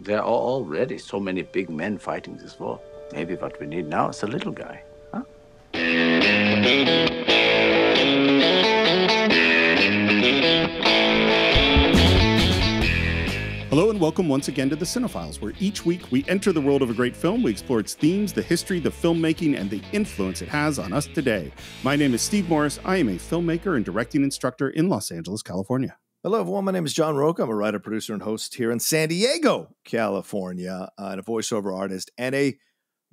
There are already so many big men fighting this war. Maybe what we need now is a little guy. Huh? Hello and welcome once again to the Cine-Files, where each week we enter the world of a great film. We explore its themes, the history, the filmmaking, and the influence it has on us today. My name is Steve Morris. I am a filmmaker and directing instructor in Los Angeles, California. Hello, everyone. My name is John Rocha. I'm a writer, producer, and host here in San Diego, California, uh, and a voiceover artist and a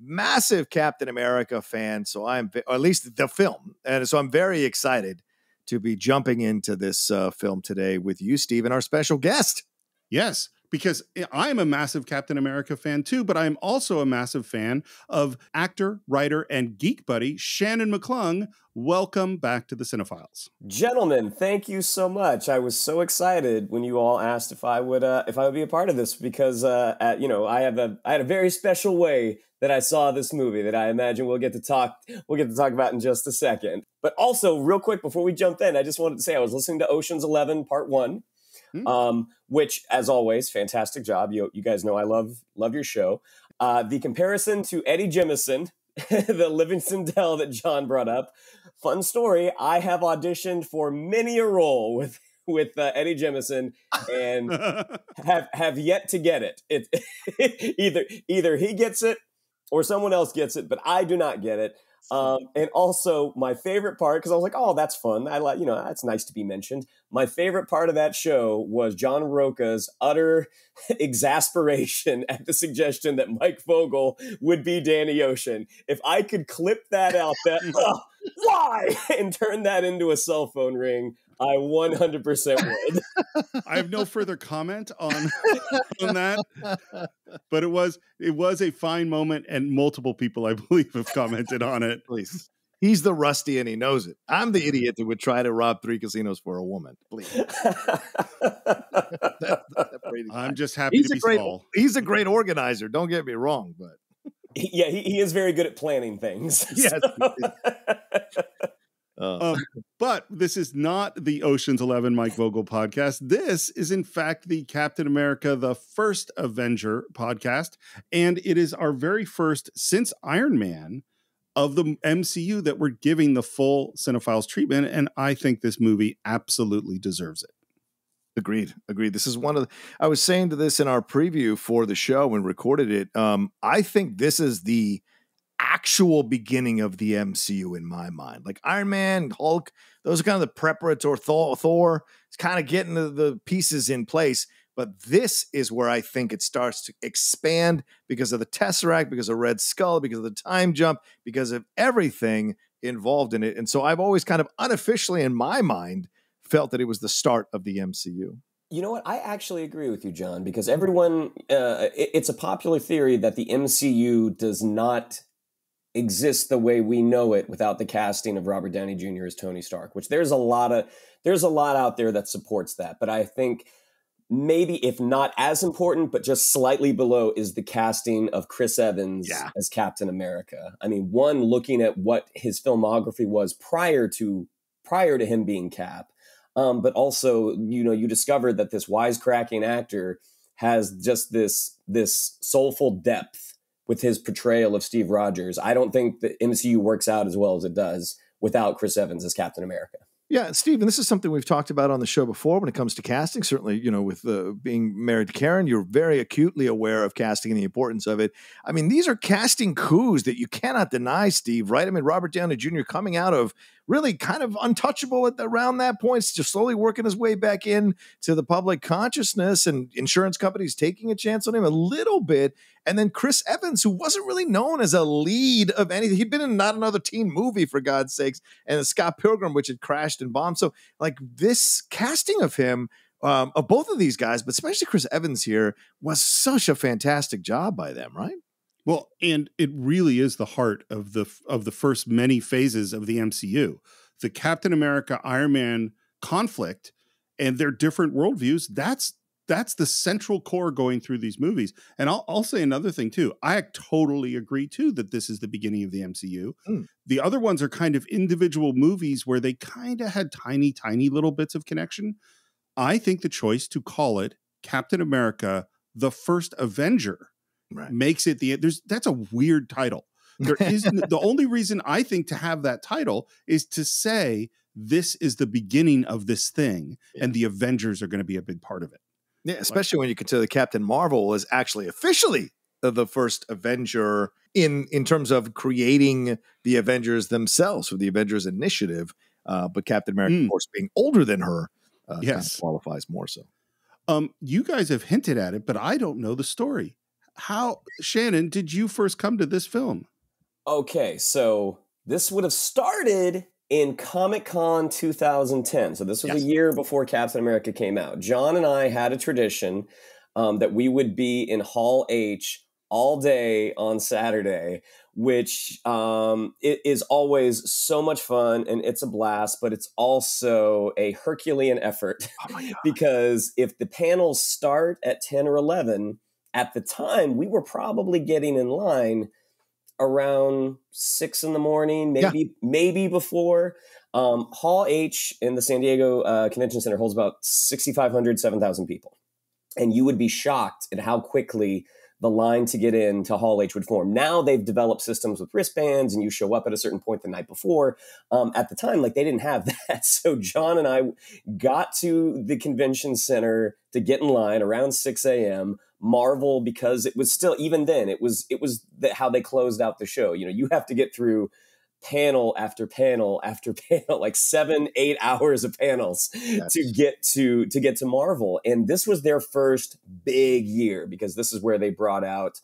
massive Captain America fan. So I'm, or at least the film, and so I'm very excited to be jumping into this uh, film today with you, Steve, and our special guest. Yes, because I'm a massive Captain America fan too, but I'm also a massive fan of actor, writer, and geek buddy Shannon McClung. Welcome back to the Cine-Files, gentlemen. Thank you so much. I was so excited when you all asked if I would uh, if I would be a part of this because uh, at, you know I have a I had a very special way that I saw this movie that I imagine we'll get to talk we'll get to talk about in just a second. But also, real quick before we jump in, I just wanted to say I was listening to Ocean's Eleven Part One Mm-hmm. Um, which, as always, fantastic job. You you guys know I love love your show. Uh, the comparison to Eddie Jemison, the Livingston Dell that John brought up. Fun story. I have auditioned for many a role with with uh, Eddie Jemison and have have yet to get it. It either either he gets it or someone else gets it, but I do not get it. Um, and also my favorite part, because I was like, oh, that's fun. I like, you know, that's nice to be mentioned. My favorite part of that show was John Rocha's utter exasperation at the suggestion that Mike Vogel would be Danny Ocean. If I could clip that out, that oh, why, and turn that into a cell phone ring, I 100% would. I have no further comment on on that, but it was it was a fine moment, and multiple people, I believe, have commented on it. Please, he's the rusty, and he knows it. I'm the idiot that would try to rob three casinos for a woman. Please, I'm just happy he's to be great, small. He's a great organizer. Don't get me wrong, but yeah, he, he is very good at planning things. Yes. So. Uh. Um, but this is not the Ocean's Eleven Mike Vogel podcast. This is, in fact, the Captain America: The First Avenger podcast, and it is our very first since Iron Man of the MCU that we're giving the full Cine-Files treatment. And I think this movie absolutely deserves it. Agreed. Agreed. This is one of the, I was saying to this in our preview for the show and recorded it. Um, I think this is the actual beginning of the MCU in my mind. Like Iron Man, Hulk, those are kind of the preparatory Thor, Thor. It's kind of getting the, the pieces in place. But this is where I think it starts to expand because of the Tesseract, because of Red Skull, because of the time jump, because of everything involved in it. And so I've always kind of unofficially in my mind felt that it was the start of the MCU. You know what? I actually agree with you, John, because everyone, uh, it, it's a popular theory that the MCU does not exist the way we know it without the casting of Robert Downey Jr. as Tony Stark, which there's a lot of there's a lot out there that supports that. But I think maybe if not as important, but just slightly below is the casting of Chris Evans yeah. as Captain America. I mean, one looking at what his filmography was prior to prior to him being Cap, um, but also you know you discovered that this wisecracking actor has just this this soulful depth with his portrayal of Steve Rogers. I don't think the MCU works out as well as it does without Chris Evans as Captain America. Yeah, Steve, and this is something we've talked about on the show before when it comes to casting. Certainly, you know, with uh, being married to Karen, you're very acutely aware of casting and the importance of it. I mean, these are casting coups that you cannot deny, Steve, right? I mean, Robert Downey Jr. coming out of really kind of untouchable at the, around that point, just slowly working his way back in to the public consciousness and insurance companies taking a chance on him a little bit. And then Chris Evans, who wasn't really known as a lead of anything. He'd been in not another teen movie, for God's sakes, and Scott Pilgrim, which had crashed and bombed. So, like, this casting of him, um, of both of these guys, but especially Chris Evans here, was such a fantastic job by them, right? Well, and it really is the heart of the of the first many phases of the MCU. The Captain America Iron Man conflict and their different worldviews, that's that's the central core going through these movies. And I'll, I'll say another thing too. I totally agree too that this is the beginning of the MCU. Mm. The other ones are kind of individual movies where they kind of had tiny, tiny little bits of connection. I think the choice to call it Captain America the first Avenger Right. makes it the there's that's a weird title. There is the only reason I think to have that title is to say this is the beginning of this thing, and the Avengers are going to be a big part of it. Yeah, especially when you consider that Captain Marvel is actually officially the- first Avenger in in terms of creating the Avengers themselves for the Avengers Initiative. Uh, but Captain America, Mm. of course, being older than her, uh, kind of Yes. qualifies more so. Um, you guys have hinted at it, but I don't know the story. How Shannon did you first come to this film? Okay, so this would have started in Comic Con 2010. So this was Yes. a year before Captain America came out. John and I had a tradition um, that we would be in Hall H all day on Saturday, which um, it is always so much fun and it's a blast, but it's also a Herculean effort Oh because if the panels start at 10 or 11 at the time we were probably getting in line around six in the morning Yeah. maybe maybe before um, hall h in the san diego uh, convention center holds about 6500 7000 people and you would be shocked at how quickly the line to get in to Hall H would form. Now they've developed systems with wristbands, and you show up at a certain point the night before. Um, at the time, like they didn't have that. So John and I got to the convention center to get in line around 6 a.m. Marvel because it was still even then it was it was the, how they closed out the show. You know, you have to get through panel after panel after panel like seven eight hours of panels Yes. to get to to get to marvel and this was their first big year because this is where they brought out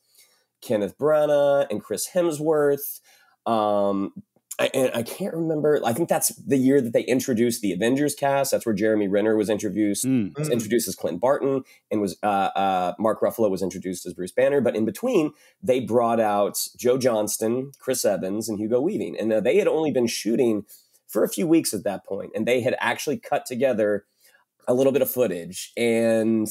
kenneth branagh and chris hemsworth um I, and I can't remember. I think that's the year that they introduced the Avengers cast. That's where Jeremy Renner was introduced Mm. was introduced as Clint Barton and was uh, uh, Mark Ruffalo was introduced as Bruce Banner. But in between, they brought out Joe Johnston, Chris Evans, and Hugo Weaving, and uh, they had only been shooting for a few weeks at that point, and they had actually cut together a little bit of footage and.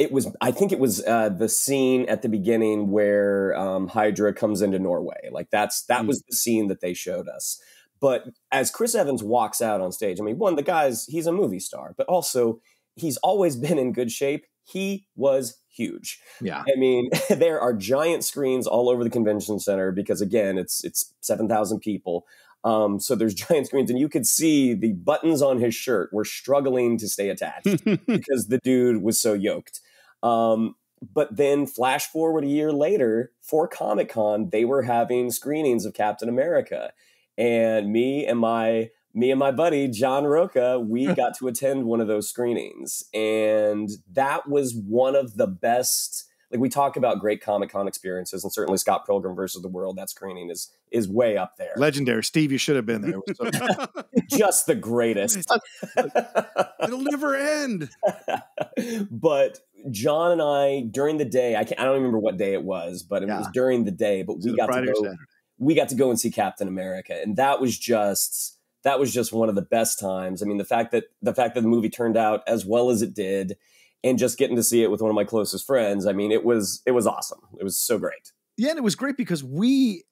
It was, I think it was uh, the scene at the beginning where um, Hydra comes into Norway. Like that's that Mm. was the scene that they showed us. But as Chris Evans walks out on stage, I mean, one, the guy's he's a movie star, but also he's always been in good shape. He was huge. Yeah, I mean, there are giant screens all over the convention center because again, it's it's seven thousand people. Um, so there's giant screens, and you could see the buttons on his shirt were struggling to stay attached because the dude was so yoked. Um, but then flash forward a year later for Comic Con, they were having screenings of Captain America, and me and my me and my buddy John Rocha, we got to attend one of those screenings, and that was one of the best. Like we talk about great Comic Con experiences, and certainly Scott Pilgrim versus the World, that screening is is way up there. legendary. Steve, you should have been there. So- Just the greatest. It'll never end. but John and I during the day, I can't, I don't remember what day it was, but it was during the day. But was we got to Friday or go. Saturday? We got to go and see Captain America, and that was just that was just one of the best times. I mean, the fact that the fact that the movie turned out as well as it did, and just getting to see it with one of my closest friends. I mean, it was it was awesome. It was so great. Yeah, and it was great because we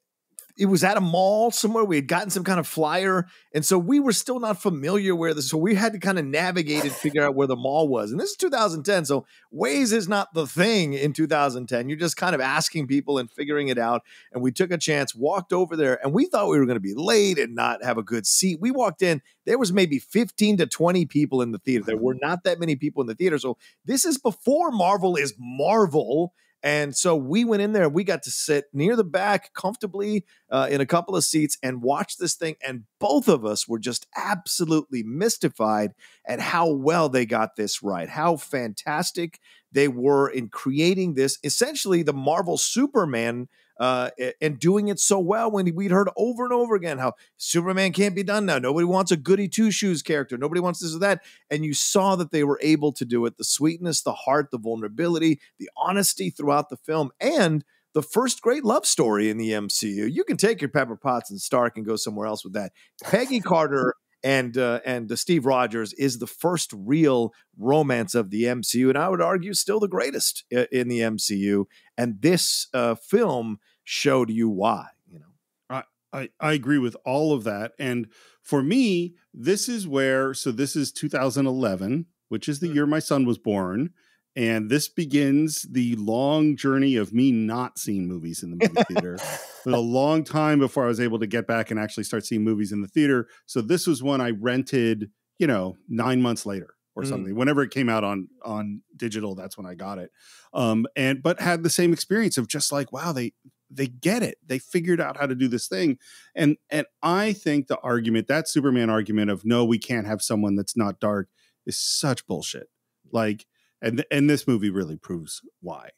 it was at a mall somewhere. We had gotten some kind of flyer, and so we were still not familiar where this. So we had to kind of navigate and figure out where the mall was. And this is 2010, so Waze is not the thing in 2010. You're just kind of asking people and figuring it out. And we took a chance, walked over there, and we thought we were going to be late and not have a good seat. We walked in. There was maybe 15 to 20 people in the theater. There were not that many people in the theater. So this is before Marvel is Marvel. And so we went in there we got to sit near the back comfortably uh, in a couple of seats and watch this thing. And both of us were just absolutely mystified at how well they got this right, how fantastic they were in creating this essentially the Marvel Superman. Uh, and doing it so well when we'd heard over and over again how Superman can't be done now. Nobody wants a goody two shoes character. Nobody wants this or that. And you saw that they were able to do it the sweetness, the heart, the vulnerability, the honesty throughout the film, and the first great love story in the MCU. You can take your Pepper Potts and Stark and go somewhere else with that. Peggy Carter and uh, and uh, Steve Rogers is the first real romance of the MCU, and I would argue still the greatest in the MCU. And this uh, film showed you why. You know, I, I I agree with all of that. And for me, this is where, so this is 2011, which is the year my son was born. And this begins the long journey of me not seeing movies in the movie theater. It was a long time before I was able to get back and actually start seeing movies in the theater. So this was when I rented, you know, nine months later or Mm. something. Whenever it came out on on digital, that's when I got it. Um, and but had the same experience of just like, wow, they they get it. They figured out how to do this thing. And and I think the argument, that Superman argument of no, we can't have someone that's not dark is such bullshit. Like, and and this movie really proves why.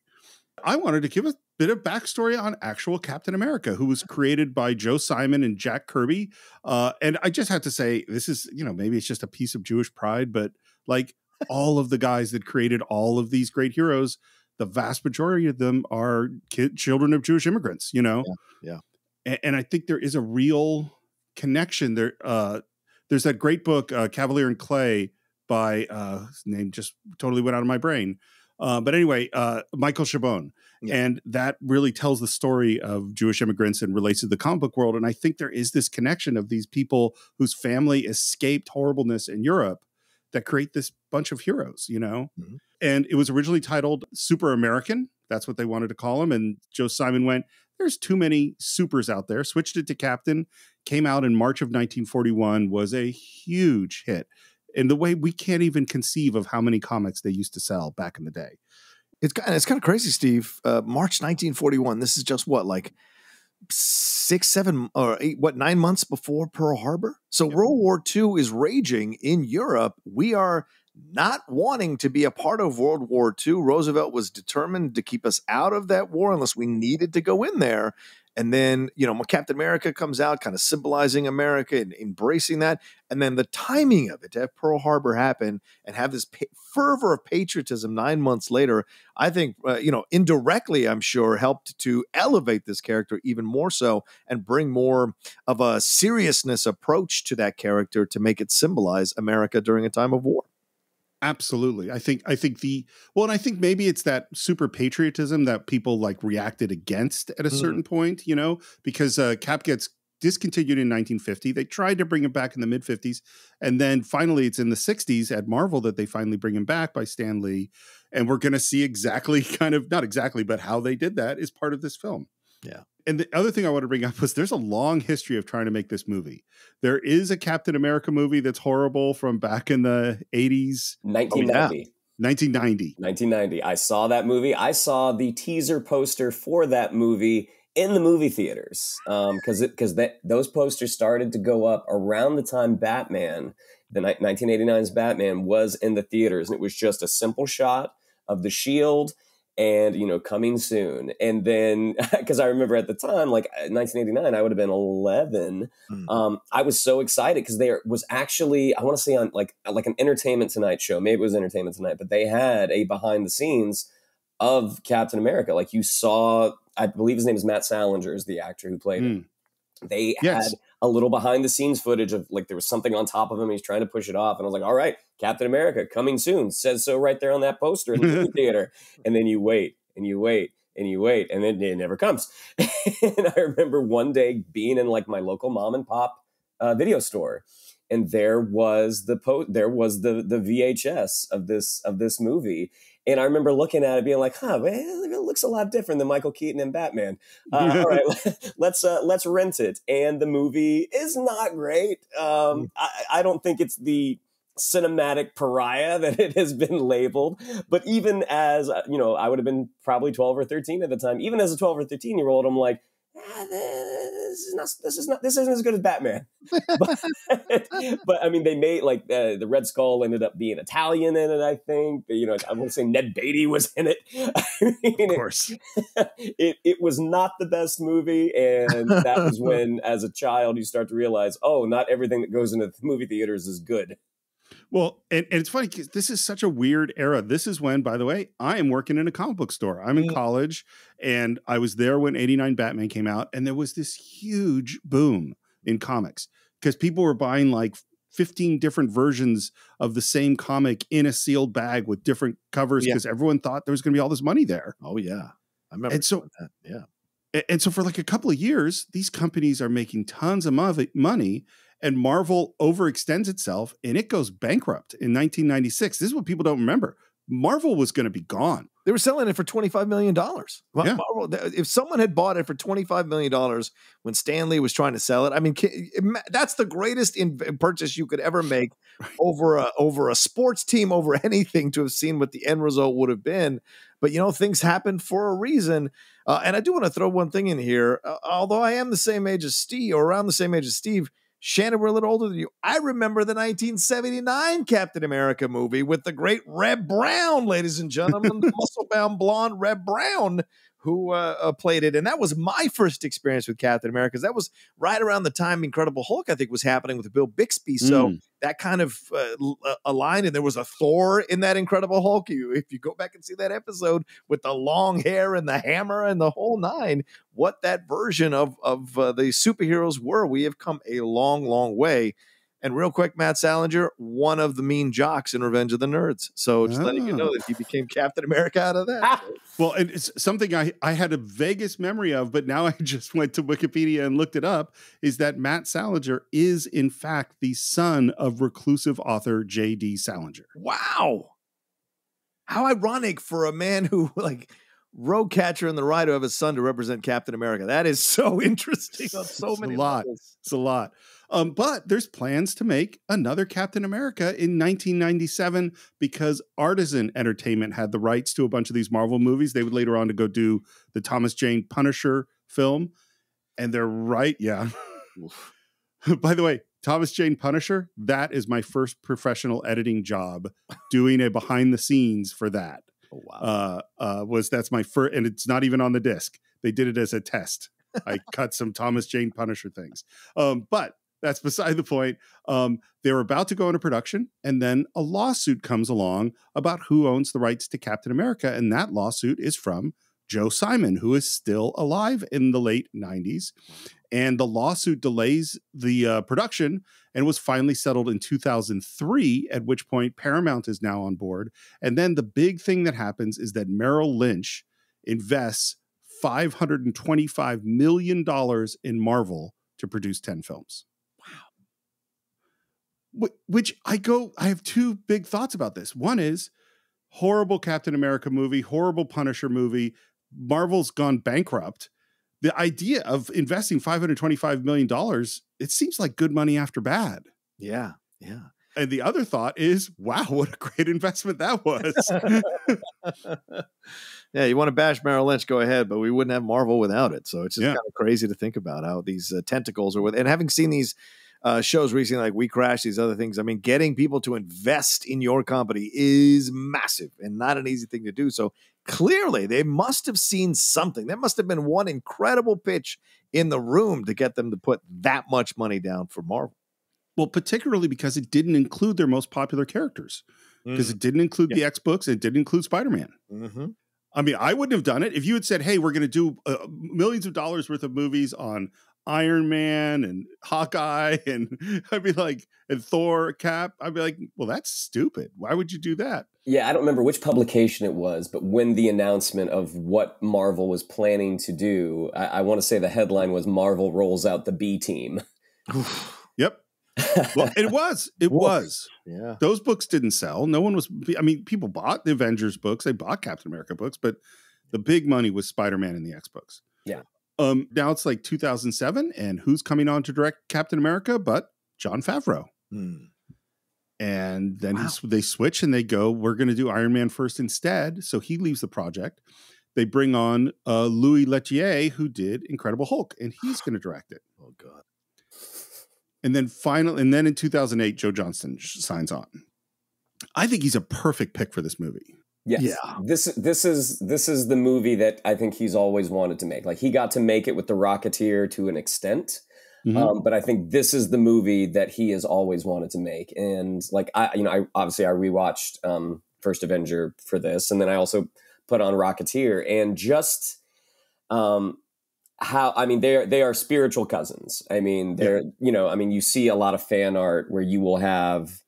I wanted to give a bit of backstory on actual Captain America, who was created by Joe Simon and Jack Kirby. Uh, and I just have to say, this is, you know, maybe it's just a piece of Jewish pride, but like all of the guys that created all of these great heroes, the vast majority of them are kid, children of Jewish immigrants, you know? Yeah, yeah. And, and I think there is a real connection there. Uh, there's that great book, uh, Kavalier and Clay, by uh, his name just totally went out of my brain. Uh, but anyway, uh, Michael Chabon. Yeah. And that really tells the story of Jewish immigrants and relates to the comic book world. And I think there is this connection of these people whose family escaped horribleness in Europe that create this bunch of heroes, you know? Mhm. And it was originally titled Super American. That's what they wanted to call him. And Joe Simon went, there's too many supers out there, switched it to Captain, came out in March of 1941, was a huge hit. In the way we can't even conceive of how many comics they used to sell back in the day. It's kind it's kind of crazy, Steve. Uh, March 1941. This is just what like six, seven, or eight, what nine months before Pearl Harbor. So World War II is raging in Europe. We are not wanting to be a part of World War II. Roosevelt was determined to keep us out of that war unless we needed to go in there. And then, you know, Captain America comes out, kind of symbolizing America and embracing that. And then the timing of it to have Pearl Harbor happen and have this fervor of patriotism nine months later, I think, uh, you know, indirectly, I'm sure, helped to elevate this character even more so and bring more of a seriousness approach to that character to make it symbolize America during a time of war. Absolutely. I think I think the well, and I think maybe it's that super patriotism that people like reacted against at a Mhm. certain point, you know, because uh, Cap gets discontinued in 1950. They tried to bring him back in the mid 50s, and then finally it's in the 60s at Marvel that they finally bring him back by Stan Lee, and we're going to see exactly kind of not exactly, but how they did that is part of this film. Yeah. And the other thing I want to bring up was there's a long history of trying to make this movie. There is a Captain America movie that's horrible from back in the 80s, 1990. 1990. 1990. I saw that movie. I saw the teaser poster for that movie in the movie theaters um, because because those posters started to go up around the time Batman, the 1989's Batman, was in the theaters, and it was just a simple shot of the Shield and you know coming soon. And then because i remember at the time like 1989 i would have been 11 Mm. um, i was so excited because there was actually i want to say on like like an entertainment tonight show. Maybe it was entertainment tonight but they had a behind the scenes of captain america. Like you saw i believe his name is matt salinger is the actor who played him. They Yes. had a little behind the scenes footage of like there was something on top of him he's trying to push it off. And i was like all right captain america coming soon. Says so right there on that poster in the theater. And then you wait and you wait and you wait and then it never comes. And i remember one day being in like my local mom and pop uh, video store. And there was the po- there was the the vhs of this of this movie and I remember looking at it, being like, "Huh, man, it looks a lot different than Michael Keaton and Batman." Uh, all right, let's uh, let's rent it. And the movie is not great. Um, I, I don't think it's the cinematic pariah that it has been labeled. But even as uh, you know, I would have been probably twelve or thirteen at the time. Even as a twelve or thirteen year old, I'm like. "Ah, This is not. This is not. This isn't as good as Batman. but, but I mean, they made like uh, the Red Skull ended up being Italian in it. I think. You know, I want to say Ned Beatty was in it. I mean, Of course. it, it was not the best movie and that was when as a child you start to realize oh not everything that goes into the movie theaters is good Well, and, and it's funny because this is such a weird era. This is when, by the way, I am working in a comic book store. I'm in Mm. college and I was there when 89 Batman came out, and there was this huge boom in comics because people were buying like 15 different versions of the same comic in a sealed bag with different covers Yeah. because everyone thought there was going to be all this money there. Oh yeah, I remember And so- that. Yeah, And so for like a couple of years, these companies are making tons of money and Marvel overextends itself and it goes bankrupt in 1996. This is what people don't remember. Marvel was going to be gone. They were selling it for $25 million. Yeah. Marvel, if someone had bought it for $25 million when Stan Lee was trying to sell it, I mean, that's the greatest in purchase you could ever make over a, over a sports team, over anything to have seen what the end result would have been. But, you know, things happen for a reason. Uh, and I do want to throw one thing in here. Uh, although I am the same age as Steve, or around the same age as Steve, Shannon, we're a little older than you. I remember the 1979 Captain America movie with the great Reb Brown, ladies and gentlemen, the muscle bound blonde Reb Brown, who uh, uh, played it. And that was my first experience with Captain America. That was right around the time Incredible Hulk, I think, was happening with Bill Bixby. So mm. that kind of uh, uh, aligned. And there was a Thor in that Incredible Hulk. You, if you go back and see that episode with the long hair and the hammer and the whole nine, what that version of, of uh, the superheroes were, we have come a long, long way. And real quick, Matt Salinger, one of the mean jocks in Revenge of the Nerds. So just oh. letting you know ah. that he became Captain America out of that. well, and it's something I, I had a vaguest memory of, but now I just went to Wikipedia and looked it up, is that Matt Salinger is in fact the son of reclusive author J.D. Salinger. Wow. How ironic for a man who like rogue catcher and the writer of his son to represent Captain America. That is so interesting on so it's many a lot. Levels. It's a lot. Um, but there's plans to make another Captain America in 1997 because Artisan Entertainment had the rights to a bunch of these Marvel movies. They would later on to go do the Thomas Jane Punisher film, and they're right. Yeah. By the way, Thomas Jane Punisher, that is my first professional editing job, doing a behind the scenes for that. Oh, wow. Uh, uh, was that's my first, and it's not even on the disc. They did it as a test. I cut some Thomas Jane Punisher things. Um, but that's beside the point. Um, they're about to go into production, and then a lawsuit comes along about who owns the rights to Captain America. And that lawsuit is from Joe Simon, who is still alive in the late 90s. And the lawsuit delays the uh, production and was finally settled in 2003, at which point Paramount is now on board. And then the big thing that happens is that Merrill Lynch invests $525 million in Marvel to produce 10 films Wow. which I go, I have two big thoughts about this. One is horrible Captain America movie, horrible Punisher movie. Marvel's gone bankrupt. The idea of investing $525 million, it seems like good money after bad. Yeah. Yeah. And the other thought is, wow, what a great investment that was. yeah, you want to bash Merrill Lynch, go ahead, but we wouldn't have Marvel without it. So it's just yeah. kind of crazy to think about how these uh, tentacles are with, and having seen these uh, shows recently, like We Crash, these other things. I mean, getting people to invest in your company is massive and not an easy thing to do. So clearly, they must have seen something. There must have been one incredible pitch in the room to get them to put that much money down for Marvel. Well, particularly because it didn't include their most popular characters, because mm. it didn't include yeah. the X books, it didn't include Spider Man. Mm-hmm. I mean, I wouldn't have done it if you had said, "Hey, we're going to do uh, millions of dollars worth of movies on Iron Man and Hawkeye and I'd be like and Thor Cap I'd be like well that's stupid. Why would you do that? Yeah I don't remember which publication it was but when the announcement of what Marvel was planning to do I, I want to say the headline was Marvel rolls out the B team. Yep. Well it was it was. Yeah. Those books didn't sell. No one was I mean people bought the Avengers books they bought Captain America books but the big money was Spider-Man and the X books yeah um, now it's like 2007, and who's coming on to direct Captain America but Jon Favreau? Hmm. And then wow. they switch and they go, we're going to do Iron Man first instead. So he leaves the project. They bring on uh, Louis Leterrier, who did Incredible Hulk, and he's going to direct it. Oh God! And then finally, and then in 2008, Joe Johnston signs on. I think he's a perfect pick for this movie. Yes. Yeah. This this is this is the movie that I think he's always wanted to make. Like he got to make it with the Rocketeer to an extent. Mm-hmm. Um, but I think this is the movie that he has always wanted to make. And like I, you know, I obviously I rewatched um, First Avenger for this, and then I also put on Rocketeer, and just um, how I mean they are they are spiritual cousins. I mean they're yeah. you know I mean you see a lot of fan art where you will have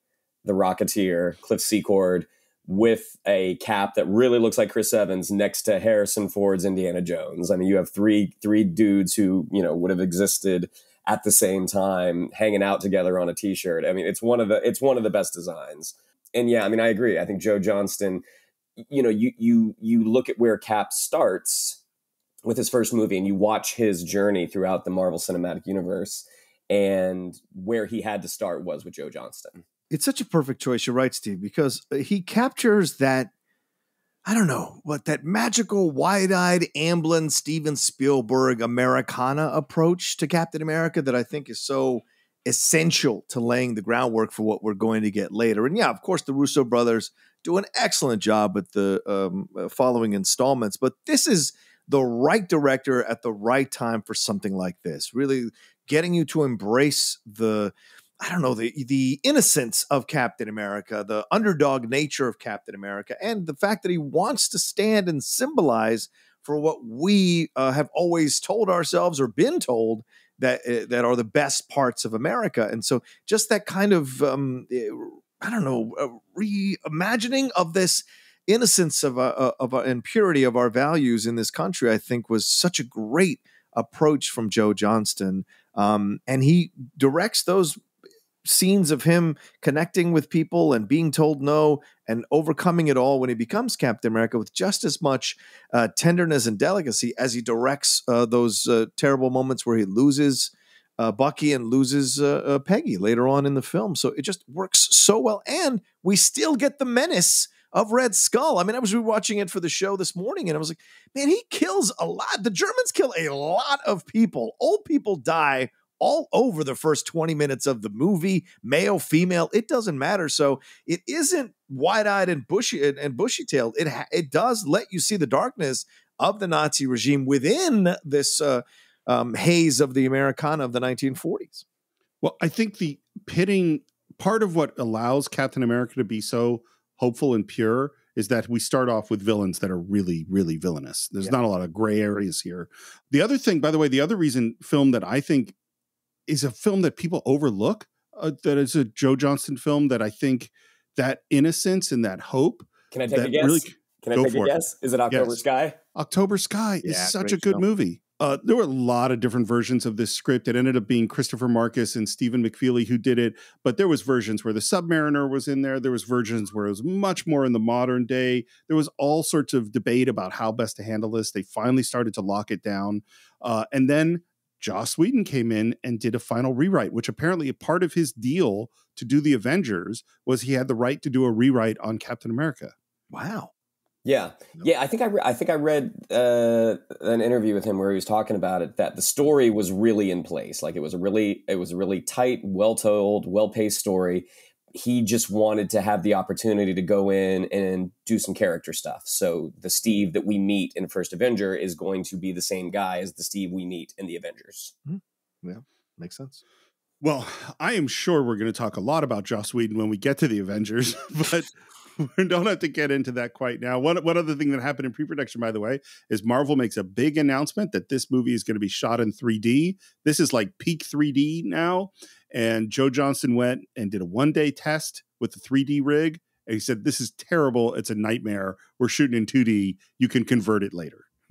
the Rocketeer, Cliff Secord with a cap that really looks like Chris Evans next to Harrison Ford's Indiana Jones. I mean, you have three three dudes who you know would have existed at the same time, hanging out together on a T-shirt. I mean, it's one of the it's one of the best designs. And yeah, I mean, I agree. I think Joe Johnston you know, you you you look at where Cap starts with his first movie, and you watch his journey throughout the Marvel Cinematic Universe, and where he had to start was with Joe Johnston. It's such a perfect choice. You're right, Steve, because uh, he captures that. I don't know what that magical, wide-eyed, Amblin, Steven Spielberg Americana approach to Captain America that I think is so essential to laying the groundwork for what we're going to get later. And yeah, of course, the Russo brothers do an excellent job with the um, uh, following installments, but this is the right director at the right time for something like this. Really getting you to embrace the I don't know the the innocence of Captain America, the underdog nature of Captain America, and the fact that he wants to stand and symbolize for what we uh, have always told ourselves or been told that uh, that are the best parts of America. And so, just that kind of um, eh, I don't know reimagining of this innocence of uh, of uh, and purity of our values in this country, I think, was such a great approach from Joe Johnston. Um, and he directs those scenes of him connecting with people and being told no and overcoming it all when he becomes Captain America with just as much uh, tenderness and delicacy as he directs uh, those uh, terrible moments where he loses uh, Bucky and loses uh, uh, Peggy later on in the film. So it just works so well. And we still get the menace of Red Skull. I mean, I was rewatching it for the show this morning and I was like, man, he kills a lot. The Germans kill a lot of people. Old people die all over the first 20 minutes of the movie, male, female, it doesn't matter. So it isn't wide-eyed and bushy and bushy-tailed. It it does let you see the darkness of the Nazi regime within this uh, um, haze of the Americana of the 1940s. Well, I think the pitting part of what allows Captain America to be so hopeful and pure is that we start off with villains that are really, really villainous. There's yeah. not a lot of gray areas here. The other thing, by the way, the other reason film that I think is a film that people overlook. Uh, that is a Joe Johnston film that I think that innocence and that hope. Can I take a guess? Really, Can I take a guess? Is it October yes. Sky? October Sky is yeah, such a good film. movie. Uh, there were a lot of different versions of this script. It ended up being Christopher Markus and Stephen McFeely who did it, but there was versions where the Submariner was in there. There was versions where it was much more in the modern day. There was all sorts of debate about how best to handle this. They finally started to lock it down, uh, and then Joss Whedon came in and did a final rewrite, which apparently a part of his deal to do the Avengers was he had the right to do a rewrite on Captain America. Wow. Yeah, yeah. I think I re- I think I read uh, an interview with him where he was talking about it that the story was really in place. Like it was a really it was a really tight, well told, well paced story, he just wanted to have the opportunity to go in and do some character stuff. So the Steve that we meet in First Avenger is going to be the same guy as the Steve we meet in the Avengers. Mm-hmm. Yeah, makes sense. Well, I am sure we're going to talk a lot about Joss Whedon when we get to the Avengers, but we don't have to get into that quite now. One, one other thing that happened in pre production, by the way, is Marvel makes a big announcement that this movie is going to be shot in 3D. This is like peak 3D now. And Joe Johnston went and did a one day test with the 3D rig. And he said, This is terrible. It's a nightmare. We're shooting in 2D. You can convert it later.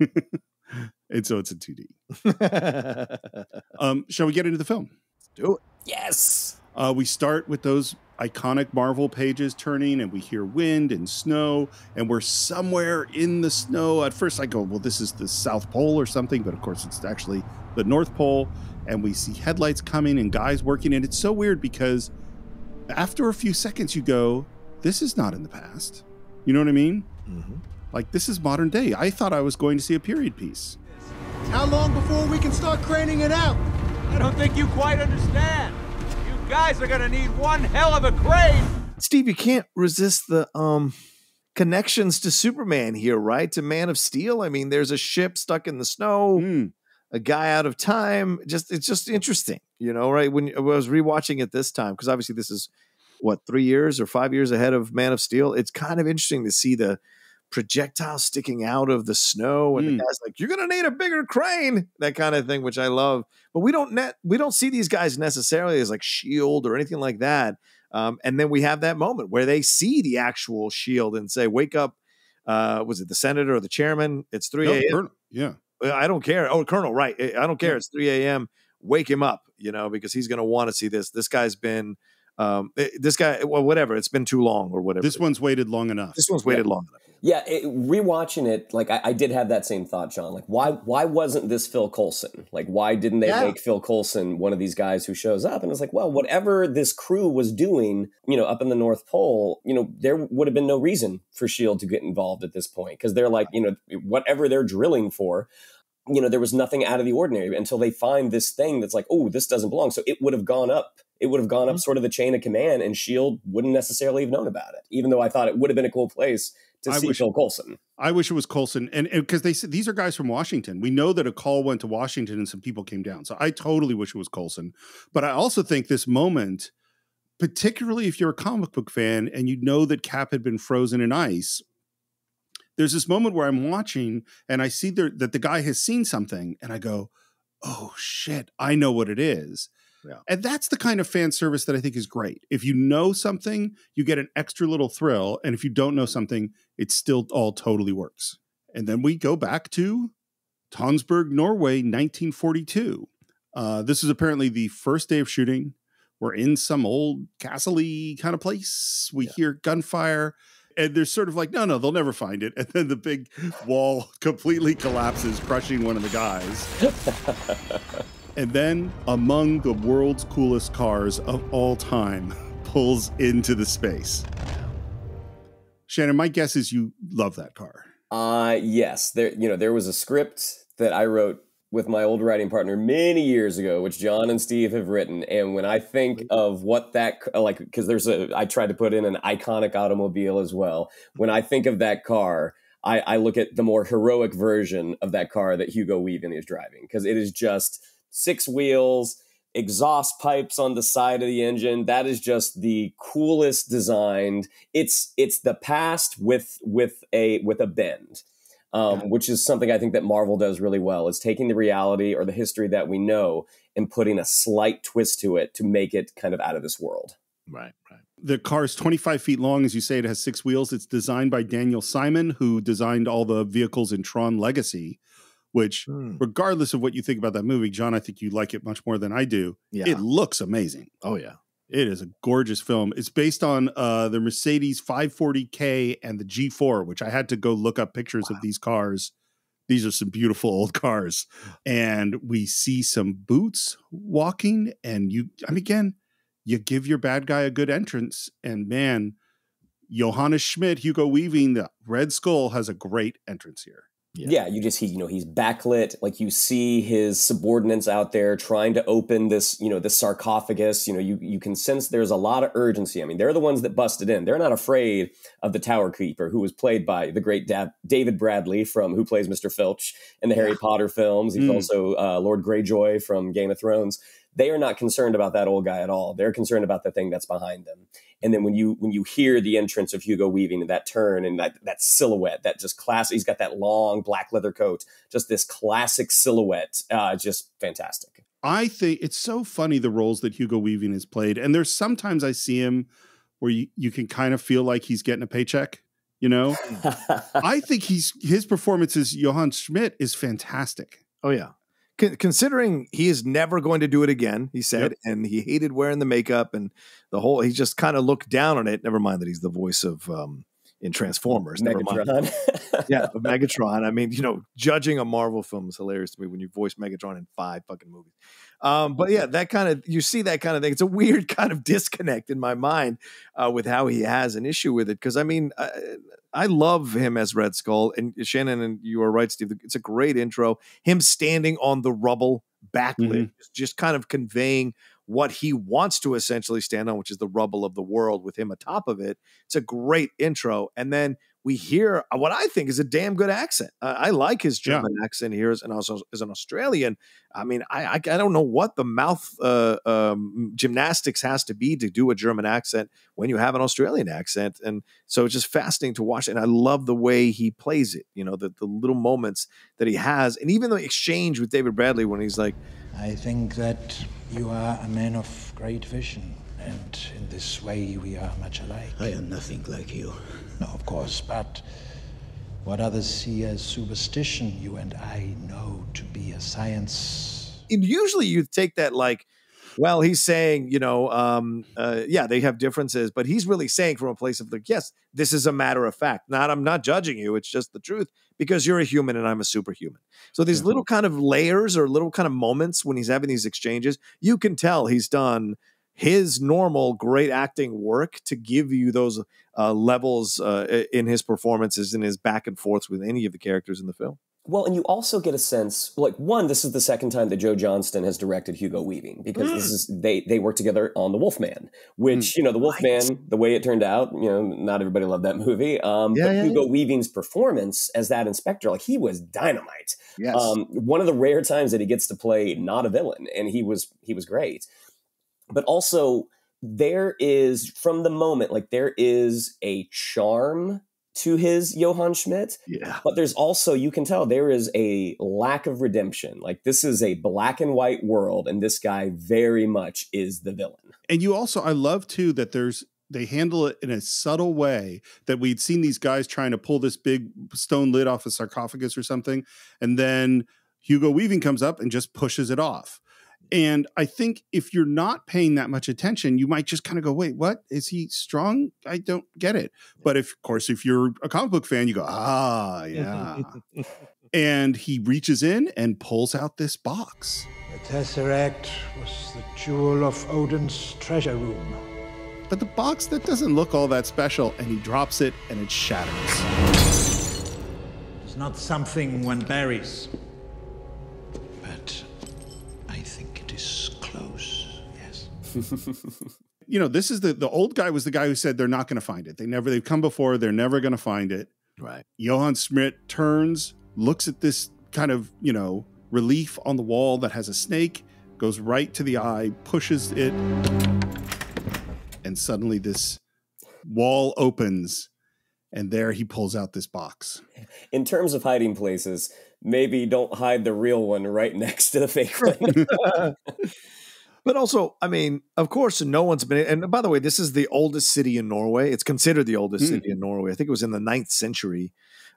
and so it's in 2D. um, shall we get into the film? Let's do it. Yes. Uh, we start with those iconic Marvel pages turning, and we hear wind and snow, and we're somewhere in the snow. At first, I go, Well, this is the South Pole or something, but of course, it's actually the North Pole and we see headlights coming and guys working. And it's so weird because after a few seconds, you go, This is not in the past. You know what I mean? Mm-hmm. Like, this is modern day. I thought I was going to see a period piece. How long before we can start craning it out? I don't think you quite understand. You guys are going to need one hell of a crane. Steve, you can't resist the um connections to Superman here, right? To Man of Steel. I mean, there's a ship stuck in the snow. Mm a guy out of time. Just it's just interesting, you know. Right when I was rewatching it this time, because obviously this is what three years or five years ahead of Man of Steel. It's kind of interesting to see the projectile sticking out of the snow, and mm. the guy's like, "You're gonna need a bigger crane," that kind of thing, which I love. But we don't net we don't see these guys necessarily as like Shield or anything like that. Um, and then we have that moment where they see the actual shield and say, "Wake up!" Uh, was it the senator or the chairman? It's three no, a.m. Yeah, I don't care. Oh, Colonel, right. I don't care. It's 3 a.m. Wake him up, you know, because he's going to want to see this. This guy's been Um, eh, this guy, well, whatever. It's been too long or whatever. This one's waited long enough. This one's waited long enough. Yeah, it, rewatching it, like I, I did have that same thought, John. Like, why why wasn't this Phil Coulson? Like, why didn't they Yeah. make Phil Coulson one of these guys who shows up? And it's like, well, whatever this crew was doing, you know, up in the North Pole, you know, there would have been no reason for Shield to get involved at this point because they're like, you know, whatever they're drilling for. You know, there was nothing out of the ordinary until they find this thing that's like, oh, this doesn't belong. So it would have gone up. It would have gone up mm-hmm. sort of the chain of command, and Shield wouldn't necessarily have known about it. Even though I thought it would have been a cool place to I see wish- Phil Coulson. I wish it was Coulson, and because they said these are guys from Washington, we know that a call went to Washington and some people came down. So I totally wish it was Coulson, but I also think this moment, particularly if you're a comic book fan and you know that Cap had been frozen in ice, there's this moment where I'm watching and I see there, that the guy has seen something, and I go, "Oh shit, I know what it is." Yeah. And that's the kind of fan service that I think is great. If you know something, you get an extra little thrill. And if you don't know something, it still all totally works. And then we go back to Tonsberg, Norway, 1942. Uh, this is apparently the first day of shooting. We're in some old castle kind of place. We hear gunfire. And they're sort of like, no, no, they'll never find it. And then the big wall completely collapses, crushing one of the guys. And then, among the world's coolest cars of all time, pulls into the space. Shannon, my guess is you love that car. Uh yes, there you know there was a script that I wrote with my old writing partner many years ago, which John and Steve have written. And when I think of what that like, because there's a, I tried to put in an iconic automobile as well. When I think of that car, I, I look at the more heroic version of that car that Hugo Weaving is driving because it is just six wheels, exhaust pipes on the side of the engine. That is just the coolest designed. It's it's the past with with a with a bend um, which is something I think that Marvel does really well, is taking the reality or the history that we know and putting a slight twist to it to make it kind of out of this world. Right, right. The car is 25 feet long. As you say, it has six wheels. It's designed by Daniel Simon, who designed all the vehicles in Tron Legacy, which, Hmm. regardless of what you think about that movie, John, I think you like it much more than I do. Yeah. It looks amazing. oh yeah. It is a gorgeous film. It's based on uh, the Mercedes 540K and the G4, which I had to go look up pictures of these cars. These are some beautiful old cars. And we see some boots walking. And you, and again, you give your bad guy a good entrance. And man, Johannes Schmidt, Hugo Weaving, the Red Skull has a great entrance here. Yeah. Yeah. you just he you know he's backlit, like you see his subordinates out there trying to open this you know this sarcophagus. You know you you can sense there's a lot of urgency. I mean they're the ones that busted in. They're not afraid of the Tower Keeper, who was played by the great da- David Bradley from who plays Mr. Filch in the Harry Potter films. He's Mm. also uh, Lord Greyjoy from Game of Thrones. They are not concerned about that old guy at all. They're concerned about the thing that's behind them. And then when you when you hear the entrance of Hugo Weaving and that turn and that that silhouette, that just class, he's got that long black leather coat, just this classic silhouette, uh, just fantastic. I think it's so funny the roles that Hugo Weaving has played. And there's sometimes I see him where you, you can kind of feel like he's getting a paycheck, you know? I think he's his performance as Johann Schmidt is fantastic. Oh yeah. Con- considering he is never going to do it again, he said, Yep. and he hated wearing the makeup and the whole. He just kind of looked down on it. Never mind that he's the voice of um, in Transformers. Megatron. yeah, Megatron. I mean, you know, judging a Marvel film is hilarious to me when you voice Megatron in five fucking movies. Um, but yeah, that kind of you see that kind of thing. It's a weird kind of disconnect in my mind uh, with how he has an issue with it. Because I mean, I, I love him as Red Skull, and Shannon, and you are right, Steve. It's a great intro. Him standing on the rubble, backlit, just- just kind of conveying what he wants to essentially stand on, which is the rubble of the world, with him atop of it. It's a great intro, and then we hear what I think is a damn good accent. Uh, I like his Yeah. German accent here, as- and also as an Australian. I mean, I I, I don't know what the mouth uh, um, gymnastics has to be to do a German accent when you have an Australian accent, and so it's just fascinating to watch. And I love the way he plays it. You know, the the little moments that he has, and even the exchange with David Bradley when he's like, I think that you are a man of great vision, and in this way we are much alike. I am nothing like you. No, of course, but what others see as superstition, you and I know to be a science. and usually you take that like Well, he's saying, you know, um, uh, yeah, they have differences, but he's really saying from a place of like, yes, this is a matter of fact. Not, I'm not judging you. It's just the truth because you're a human and I'm a superhuman. So these little kind of layers or little kind of moments when he's having these exchanges, you can tell he's done his normal great acting work to give you those uh, levels uh, in his performances and his back and forths with any of the characters in the film. Well, and you also get a sense, like one, this is the second time that Joe Johnston has directed Hugo Weaving because this is they they work together on The Wolfman, which you know the Wolfman, the way it turned out, you know, not everybody loved that movie. Um, Yeah, but yeah, Hugo Weaving's performance as that inspector, like he was dynamite. Yes. Um, one of the rare times that he gets to play not a villain, and he was he was great. But also, there is from the moment, like there is a charm to his Johann Schmidt, yeah. but there's also you can tell there is a lack of redemption. Like this is a black and white world, and this guy very much is the villain. And you also, I love too that there's they handle it in a subtle way that we'd seen these guys trying to pull this big stone lid off a sarcophagus or something, and then Hugo Weaving comes up and just pushes it off. And I think if you're not paying that much attention, you might just kind of go, wait, what? Is he strong? I don't get it. But if, of course, if you're a comic book fan, you go, ah, yeah. and he reaches in and pulls out this box. The Tesseract was the jewel of Odin's treasure room. But the box that doesn't look all that special, and he drops it and it shatters. It's not something one buries. Is close, yes. You know, this is the the old guy was the guy who said they're not going to find it. They never they've come before, they're never going to find it. Right. Johann Schmidt turns, looks at this kind of, you know, relief on the wall that has a snake, goes right to the eye, pushes it, and suddenly this wall opens, and there he pulls out this box. In terms of hiding places, maybe don't hide the real one right next to the fake one. But also, I mean, of course, no one's been. And by the way, this is the oldest city in Norway. It's considered the oldest Mm. city in Norway. I think it was in the ninth century.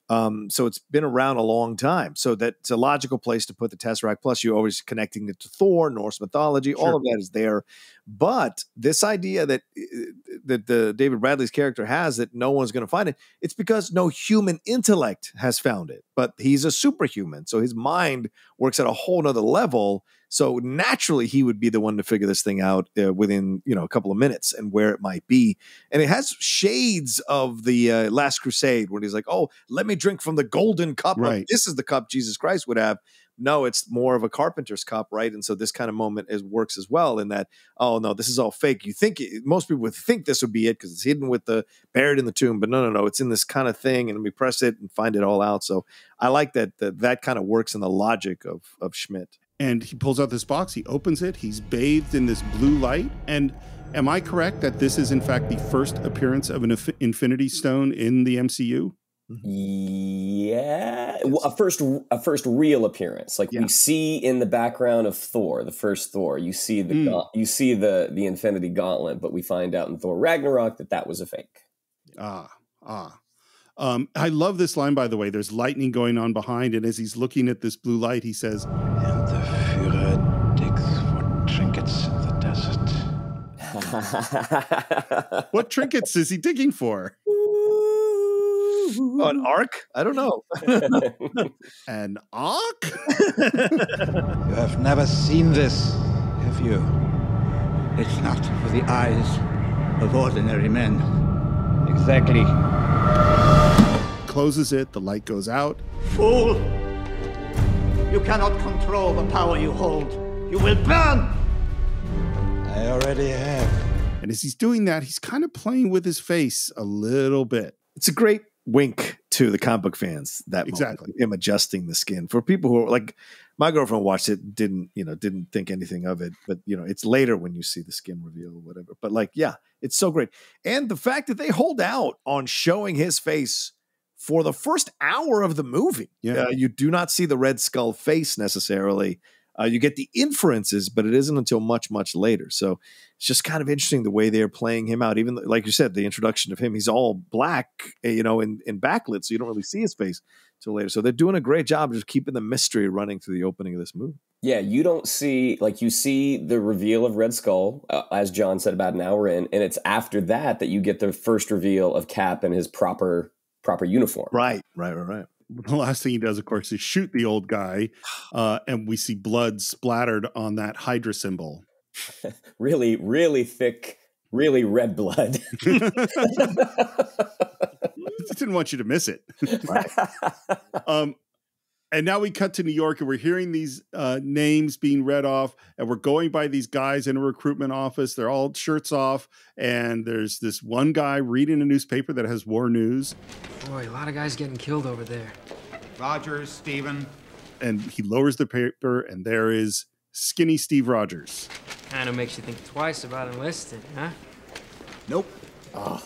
Um, so it's been around a long time. So that's a logical place to put the Tesseract. Plus, you're always connecting it to Thor, Norse mythology. All of that is there. But this idea that uh, that the David Bradley's character has that no one's going to find it, it's because no human intellect has found it. But he's a superhuman, so his mind works at a whole nother level. So naturally, he would be the one to figure this thing out uh, within you know a couple of minutes and where it might be. And it has shades of the uh, Last Crusade, when he's like, "Oh, let me drink from the golden cup. Like, Right. this is the cup Jesus Christ would have." No, it's more of a carpenter's cup, right? And so this kind of moment is works as well in that. Oh no, this is all fake. You think it, most people would think this would be it because it's hidden with the buried in the tomb, but no, no, no, it's in this kind of thing, and we press it and find it all out. So I like that that, that kind of works in the logic of of Schmidt. And he pulls out this box, he opens it, he's bathed in this blue light. And am I correct that this is, in fact, the first appearance of an inf- Infinity Stone in the MCU? yeah, well, a first a first real appearance. Like Yeah. we see in the background of Thor, the first Thor. You see the Mm. you see the the Infinity Gauntlet, but we find out in Thor Ragnarok that that was a fake. Ah, ah. Um, I love this line, by the way. There's lightning going on behind, and as he's looking at this blue light, he says, What trinkets is he digging for? Oh, an arc? I don't know. An ark? You have never seen this, have you? It's not for the eyes of ordinary men. Exactly. Closes it, the light goes out. Fool! You cannot control the power you hold. You will burn! I already have. And as he's doing that, he's kind of playing with his face a little bit. it's a great wink to the comic book fans that moment, Exactly. him adjusting the skin for people who are like my girlfriend watched it didn't you know didn't think anything of it but you know it's later when you see the skin reveal or whatever but like yeah it's so great and the fact that they hold out on showing his face for the first hour of the movie Yeah. uh, you do not see the red skull face necessarily uh, you get the inferences but it isn't until much much later so it's just kind of interesting the way they're playing him out. Even like you said, the introduction of him, he's all black, eh, you know, in, in backlit, so you don't really see his face. till later. So they're doing a great job just keeping the mystery running through the opening of this movie. Yeah, you don't see like you see the reveal of Red Skull, uh, as John said about an hour in, and it's after that that you get the first reveal of Cap in his proper proper uniform. Right, right, right, right. The last thing he does, of course, is shoot the old guy, uh, and we see blood splattered on that Hydra symbol. really, really thick, really red blood. didn't want you to miss it. um, and now we cut to New York and we're hearing these uh, names being read off, and we're going by these guys in a recruitment office. They're all shirts off, and there's this one guy reading a newspaper that has war news. Boy, a lot of guys getting killed over there. Rogers, Steven. And he lowers the paper, and there is skinny Steve Rogers. Kind of makes you think twice about enlisting, huh? Nope. Oh,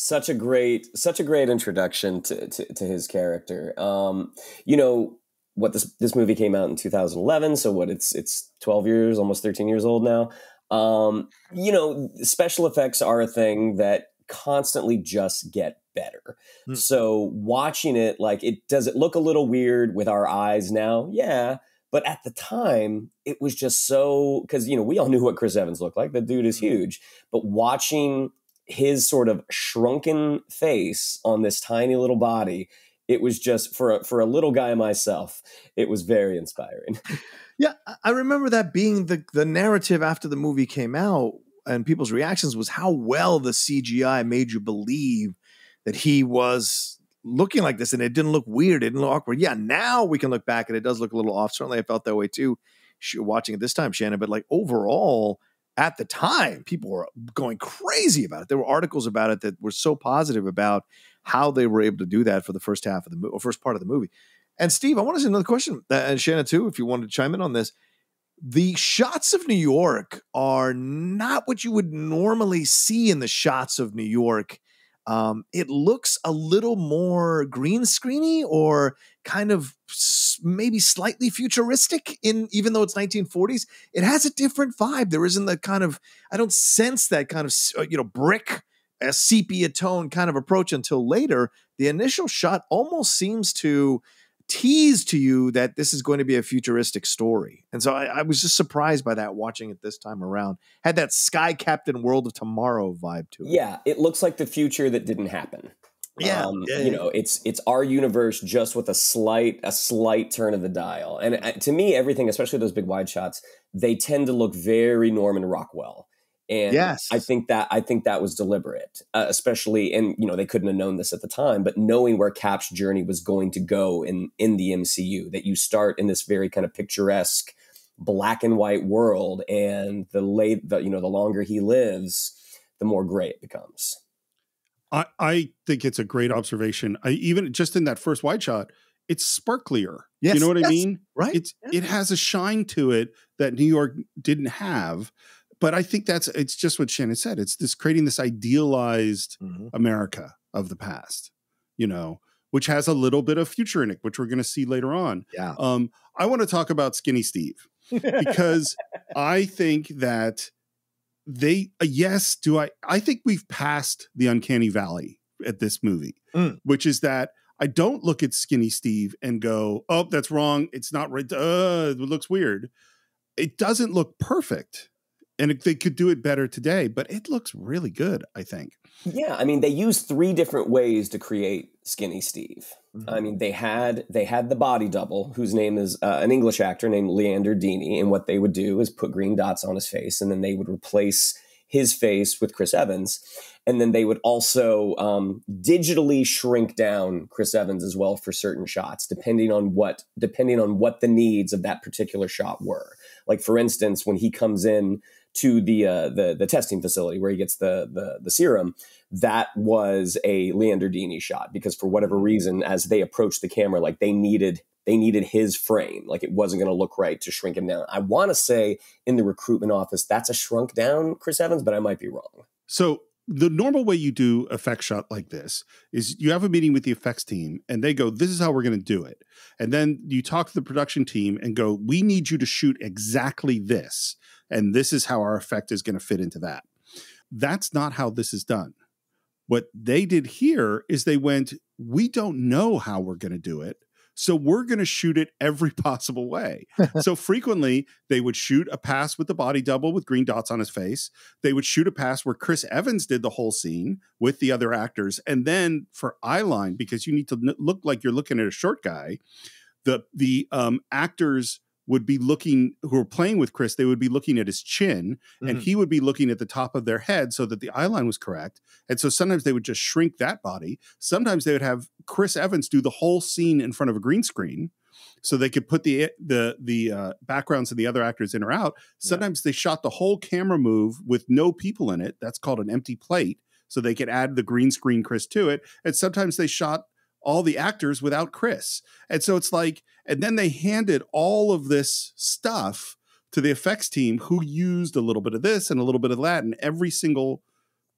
such a great, such a great introduction to, to, to his character. Um, you know what this this movie came out in 2011, so what it's it's 12 years, almost 13 years old now. Um, you know, special effects are a thing that constantly just get better. Hmm. So watching it, like it does it look a little weird with our eyes now? Yeah. But at the time, it was just so because you know we all knew what Chris Evans looked like. The dude is mm-hmm. huge. But watching his sort of shrunken face on this tiny little body, it was just for a, for a little guy myself, it was very inspiring. Yeah, I remember that being the the narrative after the movie came out, and people's reactions was how well the CGI made you believe that he was looking like this and it didn't look weird. It didn't look awkward. Yeah, now we can look back and it does look a little off. Certainly, I felt that way too watching it this time, Shannon. But like overall, at the time, people were going crazy about it. There were articles about it that were so positive about how they were able to do that for the first half of the first part of the movie. And Steve, I want to say another question, uh, and Shannon too, if you wanted to chime in on this. The shots of New York are not what you would normally see in the shots of New York um, it looks a little more green screeny or kind of maybe slightly futuristic in even though it's 1940s it has a different vibe. There isn't the kind of i don't sense that kind of uh, you know brick a sepia tone kind of approach until later. The initial shot almost seems to tease to you that this is going to be a futuristic story. And so I, I, was just surprised by that watching it this time around. Had that Sky Captain World of Tomorrow vibe to it. Yeah, it looks like the future that didn't happen. Yeah, um, yeah, you know, it's it's our universe just with a slight a slight turn of the dial. And uh, to me, everything, especially those big wide shots, they tend to look very Norman Rockwell and yes. I think that I think that was deliberate, uh, especially and you know they couldn't have known this at the time, but knowing where Cap's journey was going to go in in the MCU, that you start in this very kind of picturesque black and white world, and the late the you know the longer he lives, the more gray it becomes. I I think it's a great observation. I even just in that first wide shot, it's sparklier. Yes, you know what yes, I mean? Right. It's yeah. it has a shine to it that New York didn't have but I think that's it's just what Shannon said. It's this creating this idealized mm-hmm. America of the past, you know, which has a little bit of future in it, which we're going to see later on. Yeah. Um, I want to talk about Skinny Steve because I think that they uh, yes, do I I think we've passed the uncanny valley at this movie, mm. which is that I don't look at Skinny Steve and go, "Oh, that's wrong. It's not right. Uh, it looks weird." It doesn't look perfect and they could do it better today, but it looks really good, I think. Yeah, I mean, they used three different ways to create Skinny Steve. Mm-hmm. I mean, they had they had the body double, whose name is uh, an English actor named Leander Deeny, and what they would do is put green dots on his face, and then they would replace his face with Chris Evans, and then they would also um, digitally shrink down Chris Evans as well for certain shots, depending on what depending on what the needs of that particular shot were. Like for instance, when he comes in to the uh, the the testing facility where he gets the the, the serum, that was a Leander Deeny shot because for whatever mm-hmm. reason, as they approached the camera, like they needed they needed his frame, like it wasn't going to look right to shrink him down. I want to say in the recruitment office that's a shrunk down Chris Evans, but I might be wrong. So the normal way you do effect shot like this is you have a meeting with the effects team and they go this is how we're going to do it and then you talk to the production team and go we need you to shoot exactly this and this is how our effect is going to fit into that. That's not how this is done. What they did here is they went, we don't know how we're going to do it. So we're going to shoot it every possible way. so frequently they would shoot a pass with the body double with green dots on his face. They would shoot a pass where Chris Evans did the whole scene with the other actors. And then for eyeline, because you need to look like you're looking at a short guy, the the um, actors would be looking who are playing with Chris, they would be looking at his chin and Mhm. he would be looking at the top of their head so that the eyeline was correct. And so sometimes they would just shrink that body. Sometimes they would have Chris Evans do the whole scene in front of a green screen so they could put the the the uh, backgrounds of the other actors in or out. Sometimes they shot the whole camera move with no people in it. That's called an empty plate. So they could add the green screen Chris to it. And sometimes they shot all the actors without Chris. And so it's like, and then they handed all of this stuff to the effects team who used a little bit of this and a little bit of that. And every single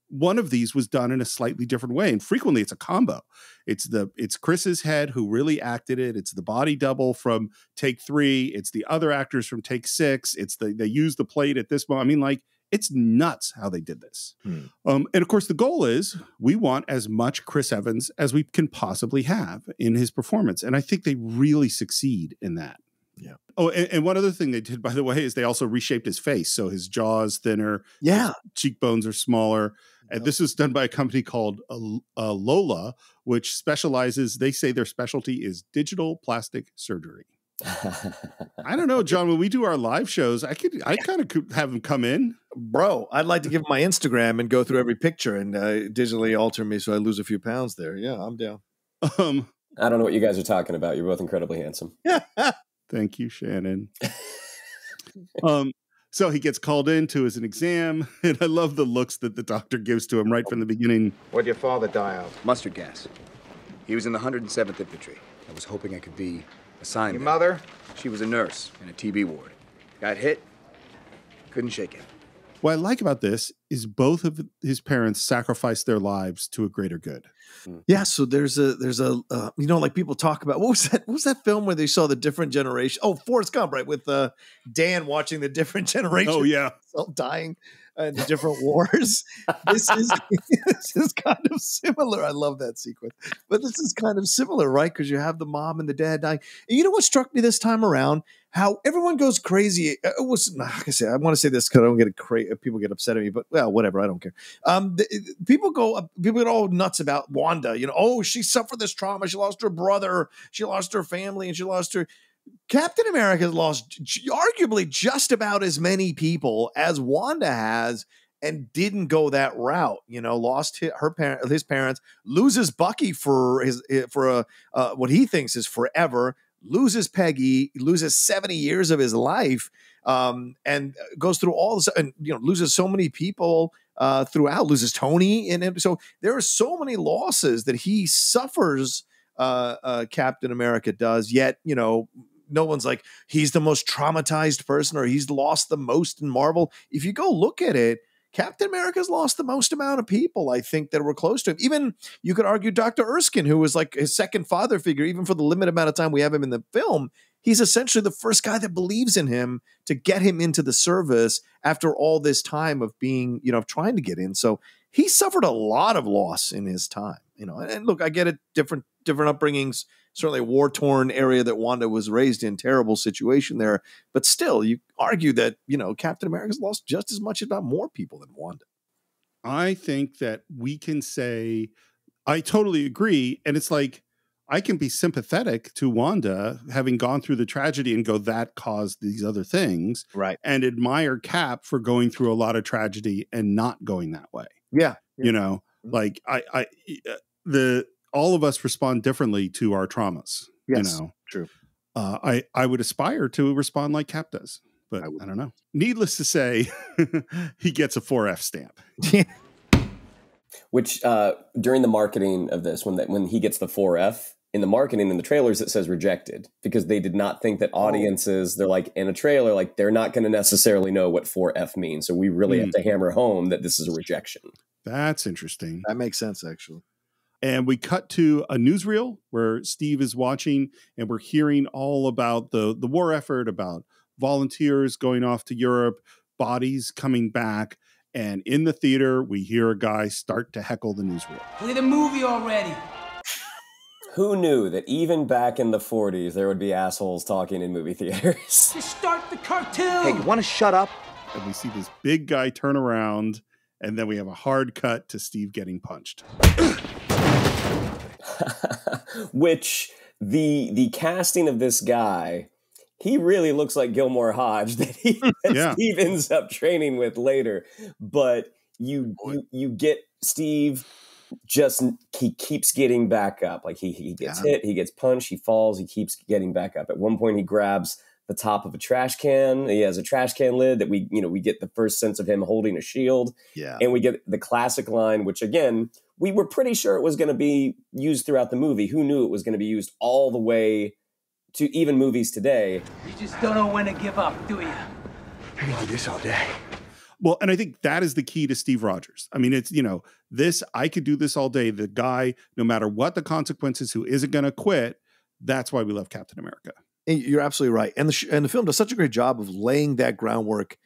one of these was done in a slightly different way. And frequently it's a combo. It's the it's Chris's head who really acted it. It's the body double from take three. It's the other actors from take six. It's the they use the plate at this moment. I mean, like it's nuts how they did this. Hmm. Um, and of course, the goal is we want as much Chris Evans as we can possibly have in his performance. And I think they really succeed in that. Yeah. Oh, and, and one other thing they did, by the way, is they also reshaped his face. So his jaw is thinner. Yeah. cheekbones are smaller. And this was done by a company called uh, uh, Lola, which specializes, they say their specialty is digital plastic surgery. I don't know, John. When we do our live shows, I could, I kind of could have him come in. Bro, I'd like to give him my Instagram and go through every picture and uh, digitally alter me so I lose a few pounds there. Yeah, I'm down. Um, I don't know what you guys are talking about. You're both incredibly handsome. Thank you, Shannon. um, so he gets called in to his an exam, and I love the looks that the doctor gives to him right from the beginning. What'd your father die of? Mustard gas. He was in the 107th Infantry. I was hoping I could be assigned. Your there. mother? She was a nurse in a TB ward. Got hit. Couldn't shake it. What I like about this is both of his parents sacrificed their lives to a greater good. Yeah, so there's a there's a uh, you know like people talk about what was that what was that film where they saw the different generation? Oh, Forrest Gump, right? With uh, Dan watching the different generation. Oh, yeah. all dying in the different wars. this is this is kind of similar. I love that sequence, but this is kind of similar, right? Because you have the mom and the dad dying. And you know what struck me this time around? How everyone goes crazy. It was like I say, I want to say this because I don't get crazy. People get upset at me, but well, whatever. I don't care. Um, the, people go, uh, people get all nuts about Wanda. You know, oh, she suffered this trauma. She lost her brother. She lost her family, and she lost her. Captain America has lost arguably just about as many people as Wanda has and didn't go that route. You know, lost hi- her parent, his parents, loses Bucky for his for a uh, what he thinks is forever, loses Peggy, loses seventy years of his life, um, and goes through all this, and you know, loses so many people uh, throughout, loses Tony, and so there are so many losses that he suffers. Uh, uh, Captain America does. Yet, you know, no one's like he's the most traumatized person or he's lost the most in Marvel. If you go look at it, Captain America's lost the most amount of people, I think, that were close to him. Even you could argue Dr. Erskine, who was like his second father figure, even for the limited amount of time we have him in the film, he's essentially the first guy that believes in him to get him into the service after all this time of being, you know, trying to get in. So he suffered a lot of loss in his time, you know. And, and look, I get it, different different upbringings, certainly a war torn area that Wanda was raised in, terrible situation there. But still, you argue that, you know, Captain America's lost just as much, if not more people than Wanda. I think that we can say, I totally agree. And it's like, I can be sympathetic to Wanda having gone through the tragedy and go, that caused these other things. Right. And admire Cap for going through a lot of tragedy and not going that way. Yeah. You know, like I, I, uh, the, all of us respond differently to our traumas. Yes, You know, true. uh, I, I would aspire to respond like Cap does, but I, don't know. Needless to say, he gets a 4F stamp. Which uh, during the marketing of this, when that when he gets the 4F in the marketing in the trailers, it says rejected because they did not think that oh. audiences they're like in a trailer like they're not going to necessarily know what 4F means. So we really have hmm. to hammer home that this is a rejection. That's interesting. That makes sense, actually. And we cut to a newsreel where Steve is watching, and we're hearing all about the the war effort, about volunteers going off to Europe, bodies coming back. And in the theater, we hear a guy start to heckle the newsreel. Play the movie already. Who knew that even back in the 40s there would be assholes talking in movie theaters? To start the cartoon! Hey, you want to shut up? And we see this big guy turn around, and then we have a hard cut to Steve getting punched. Which the the casting of this guy, he really looks like Gilmore Hodge that, he, hmm, that Yeah. Steve ends up training with later. But you you, you get Steve just he keeps getting back up. Like he he gets Yeah. hit, he gets punched, he falls, he keeps getting back up. At one point he grabs the top of a trash can. He has a trash can lid that we, you know, we get the first sense of him holding a shield. Yeah. And we get the classic line, which again, we were pretty sure it was going to be used throughout the movie. Who knew it was going to be used all the way to even movies today? You just don't know when to give up, do you? I can do this all day. Well, and I think that is the key to Steve Rogers. I mean, it's, you know, this, I could do this all day. The guy, no matter what the consequences, who isn't going to quit. That's why we love Captain America. And You're absolutely right, and the sh- and the film does such a great job of laying that groundwork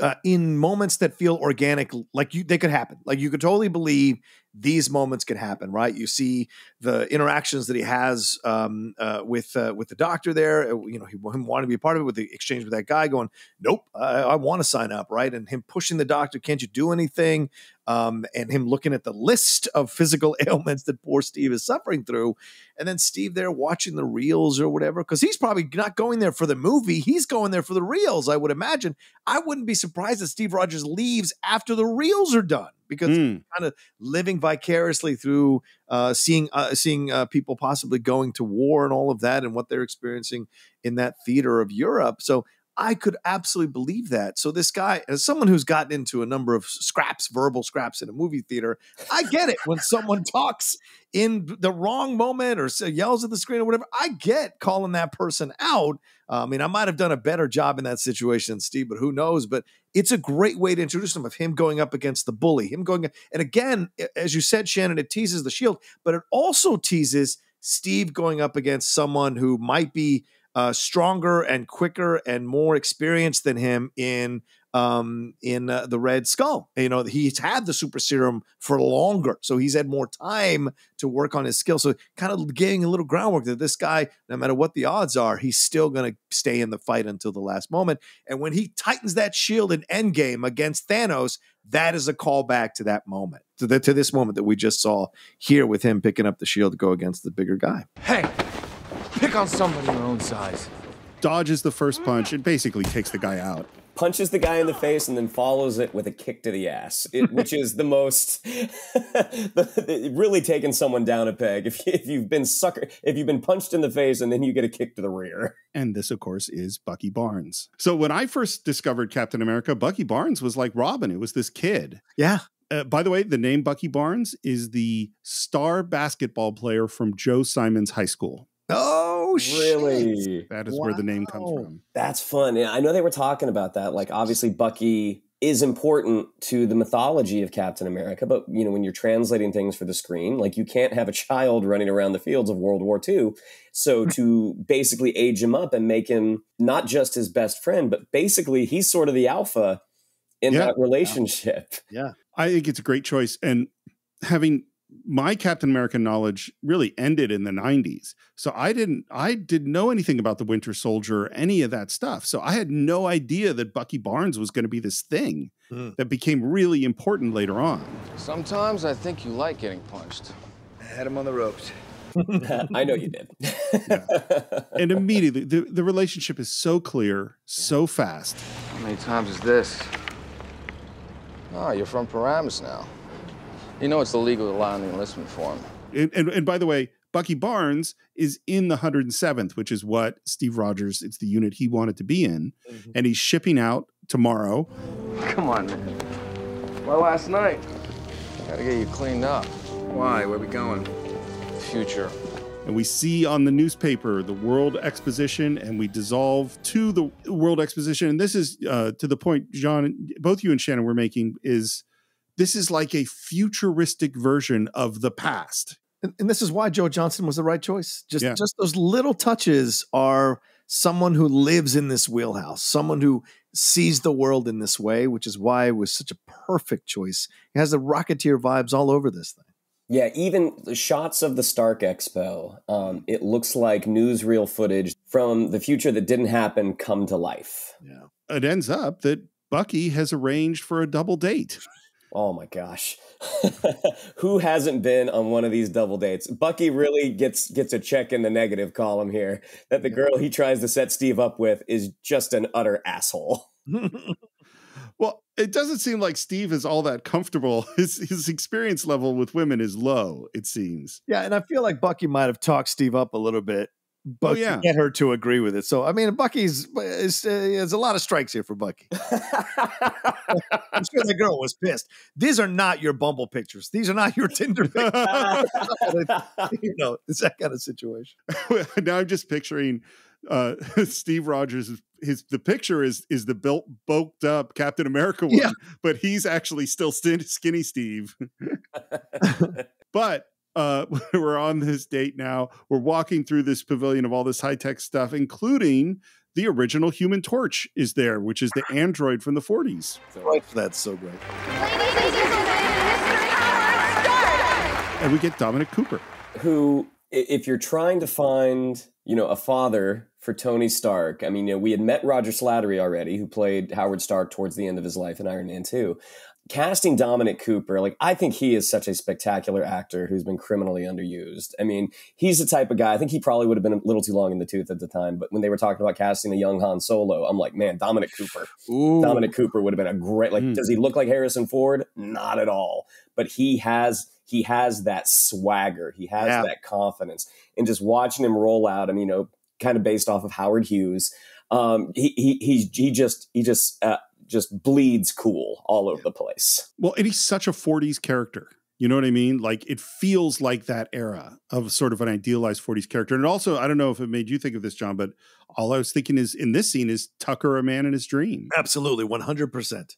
uh, in moments that feel organic, like you they could happen. Like you could totally believe these moments can happen, right? You see the interactions that he has um, uh, with uh, with the doctor there. uh, You know, he him wanting to be a part of it with the exchange with that guy, going, "Nope, I, I want to sign up," right? And him pushing the doctor, "Can't you do anything?" Um, and him looking at the list of physical ailments that poor Steve is suffering through, and then Steve there watching the reels or whatever, because he's probably not going there for the movie. He's going there for the reels, I would imagine. I wouldn't be surprised if Steve Rogers leaves after the reels are done because Mm. kind of living vicariously through uh, seeing uh, seeing uh, people possibly going to war and all of that and what they're experiencing in that theater of Europe. So I could absolutely believe that. So this guy, as someone who's gotten into a number of scraps, verbal scraps in a movie theater, I get it when someone talks in the wrong moment or yells at the screen or whatever. I get calling that person out. I mean, I might have done a better job in that situation than Steve, but who knows? But it's a great way to introduce him of him going up against the bully, him going, and again, as you said, Shannon, it teases the shield, but it also teases Steve going up against someone who might be uh, stronger and quicker and more experienced than him in um, in uh, the Red Skull. You know, he's had the super serum for longer, so he's had more time to work on his skill. So, kind of getting a little groundwork that this guy, no matter what the odds are, he's still going to stay in the fight until the last moment. And when he tightens that shield in Endgame against Thanos, that is a callback to that moment, to, the, to this moment that we just saw here with him picking up the shield to go against the bigger guy. Hey, pick on somebody your own size. Dodges the first punch and basically takes the guy out. Punches the guy in the face and then follows it with a kick to the ass, it, which is the most really taking someone down a peg. If, if you've been sucker, if you've been punched in the face and then you get a kick to the rear. And this, of course, is Bucky Barnes. So when I first discovered Captain America, Bucky Barnes was like Robin. It was this kid. Yeah. Uh, by the way, the name Bucky Barnes is the star basketball player from Joe Simon's high school. Oh, really? That is where the name comes from. That's fun. Yeah, I know they were talking about that. Like, obviously, Bucky is important to the mythology of Captain America, but you know, when you're translating things for the screen, like you can't have a child running around the fields of World War II. So to basically age him up and make him not just his best friend, but basically he's sort of the alpha in Yeah. that relationship. Yeah. I think it's a great choice. And having my Captain America knowledge really ended in the 90s. So I didn't I didn't know anything about the Winter Soldier or any of that stuff. So I had no idea that Bucky Barnes was going to be this thing Hmm. that became really important later on. Sometimes I think you like getting punched. I had him on the ropes. I know you did. And immediately the, the relationship is so clear, so fast. How many times is this? Oh, you're from Paramus now. You know it's illegal to lie on the enlistment form. And, and, and by the way, Bucky Barnes is in the 107th, which is what Steve Rogers, it's the unit he wanted to be in. And he's shipping out tomorrow. Come on, man. Why last night? Gotta get you cleaned up. Why? Where we going? Future. And we see on the newspaper the World Exposition, and we dissolve to the World Exposition. And this is uh, to the point, John, both you and Shannon were making is this is like a futuristic version of the past. And, and this is why Joe Johnston was the right choice. Just Yeah. just those little touches are someone who lives in this wheelhouse, someone who sees the world in this way, which is why it was such a perfect choice. It has the Rocketeer vibes all over this thing. Yeah, even the shots of the Stark Expo, um, it looks like newsreel footage from the future that didn't happen come to life. Yeah. It ends up that Bucky has arranged for a double date. Oh my gosh. Who hasn't been on one of these double dates? Bucky really gets gets a check in the negative column here that the girl he tries to set Steve up with is just an utter asshole. well, it doesn't seem like Steve is all that comfortable. His his experience level with women is low, it seems. Yeah, and I feel like Bucky might have talked Steve up a little bit but oh, yeah. get her to agree with it. So I mean, Bucky's is uh, there's a lot of strikes here for Bucky. I'm sure the girl was pissed. These are not your Bumble pictures. These are not your Tinder pictures. you know, it's that kind of situation. now I'm just picturing uh, Steve Rogers. His the picture is is the built bulked up Captain America one, yeah. but he's actually still skinny Steve. but uh, we're on this date now. We're walking through this pavilion of all this high tech stuff, including the original Human Torch is there, which is the android from the 40s. Right, that's so great. And we get Dominic Cooper, who, if you're trying to find, you know, a father for Tony Stark, I mean, you know, we had met Roger Slattery already, who played Howard Stark towards the end of his life in Iron Man 2 casting Dominic Cooper, like I think he is such a spectacular actor who's been criminally underused. I mean, he's the type of guy. I think he probably would have been a little too long in the tooth at the time. But when they were talking about casting a young Han Solo, I'm like, man, Dominic Cooper. Ooh. Dominic Cooper would have been a great. Like, mm. does he look like Harrison Ford? Not at all. But he has he has that swagger. He has yeah. that confidence. And just watching him roll out, I mean, you know, kind of based off of Howard Hughes. Um, he he he, he just he just uh, just bleeds cool all over the place. Well, and he's such a 40s character. You know what I mean? Like it feels like that era of sort of an idealized 40s character. And also, I don't know if it made you think of this, John, but all I was thinking is in this scene is Tucker a man in his dream. Absolutely, 100%.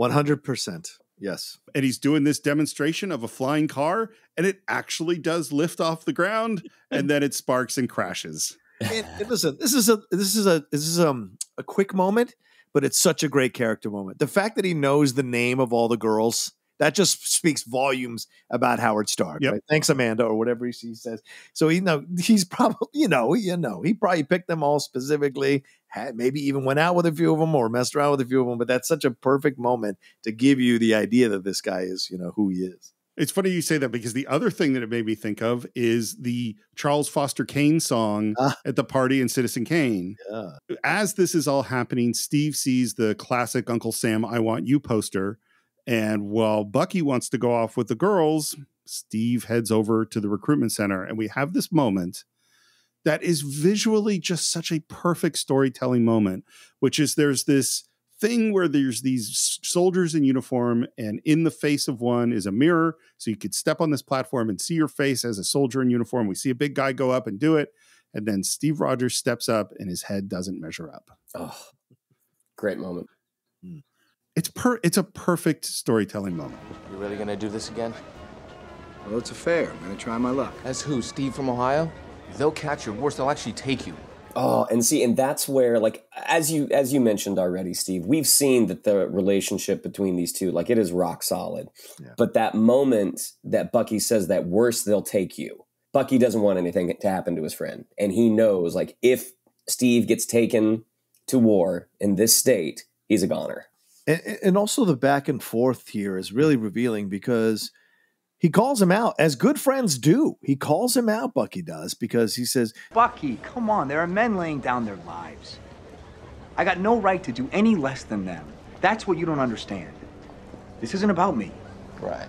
100%. Yes. And he's doing this demonstration of a flying car, and it actually does lift off the ground, and then it sparks and crashes. And, and listen, this is a this is a this is um a quick moment but it's such a great character moment. The fact that he knows the name of all the girls that just speaks volumes about Howard Stark. Yep. Right? Thanks, Amanda, or whatever he says. So he know he's probably you know you know he probably picked them all specifically. Had, maybe even went out with a few of them or messed around with a few of them. But that's such a perfect moment to give you the idea that this guy is you know who he is. It's funny you say that because the other thing that it made me think of is the Charles Foster Kane song ah. at the party in Citizen Kane. Yeah. As this is all happening, Steve sees the classic Uncle Sam I Want You poster. And while Bucky wants to go off with the girls, Steve heads over to the recruitment center. And we have this moment that is visually just such a perfect storytelling moment, which is there's this thing where there's these soldiers in uniform, and in the face of one is a mirror. So you could step on this platform and see your face as a soldier in uniform. We see a big guy go up and do it. And then Steve Rogers steps up and his head doesn't measure up. Oh, great moment. Hmm. It's per it's a perfect storytelling moment. You really gonna do this again? Well, it's a fair. I'm gonna try my luck. As who? Steve from Ohio? They'll catch you. Worse, they'll actually take you. Oh, and see, and that's where, like, as you as you mentioned already, Steve, we've seen that the relationship between these two, like, it is rock solid. Yeah. But that moment that Bucky says that worse, they'll take you. Bucky doesn't want anything to happen to his friend, and he knows, like, if Steve gets taken to war in this state, he's a goner. And, and also, the back and forth here is really revealing because he calls him out as good friends do. He calls him out, Bucky does, because he says, Bucky, come on, there are men laying down their lives. I got no right to do any less than them. That's what you don't understand. This isn't about me. Right.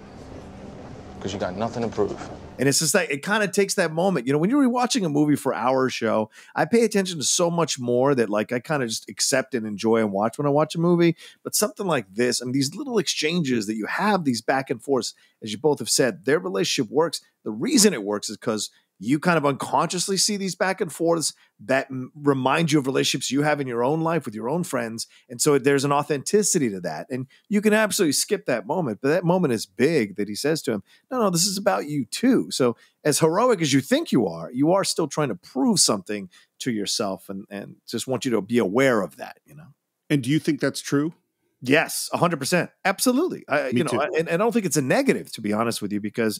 Because you got nothing to prove. And it's just like it kind of takes that moment. You know, when you're watching a movie for our show, I pay attention to so much more that like I kind of just accept and enjoy and watch when I watch a movie. But something like this and these little exchanges that you have, these back and forths, as you both have said, their relationship works. The reason it works is because you kind of unconsciously see these back and forths that m- remind you of relationships you have in your own life with your own friends. And so there's an authenticity to that. And you can absolutely skip that moment, but that moment is big that he says to him, No, no, this is about you too. So as heroic as you think you are, you are still trying to prove something to yourself and, and just want you to be aware of that, you know? And do you think that's true? Yes, 100%. Absolutely. I, you know, and, and I don't think it's a negative, to be honest with you, because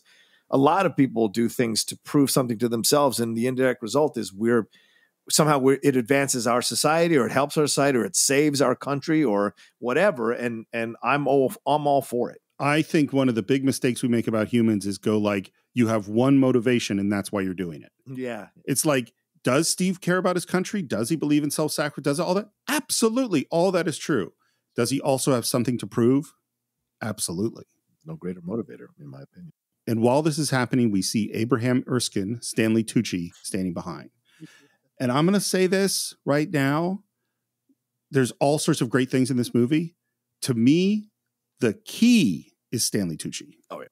a lot of people do things to prove something to themselves, and the indirect result is we're somehow we're, it advances our society or it helps our society or it saves our country or whatever and and i'm all i'm all for it I think one of the big mistakes we make about humans is go like you have one motivation and that's why you're doing it. yeah It's like does Steve care about his country? Does he believe in self-sacrifice? Does all that? Absolutely. All that is true. Does he also have something to prove? Absolutely. no greater motivator in my opinion And while this is happening, we see Abraham Erskine, Stanley Tucci standing behind. And I'm going to say this right now. There's all sorts of great things in this movie. To me, the key is Stanley Tucci. Oh, yeah.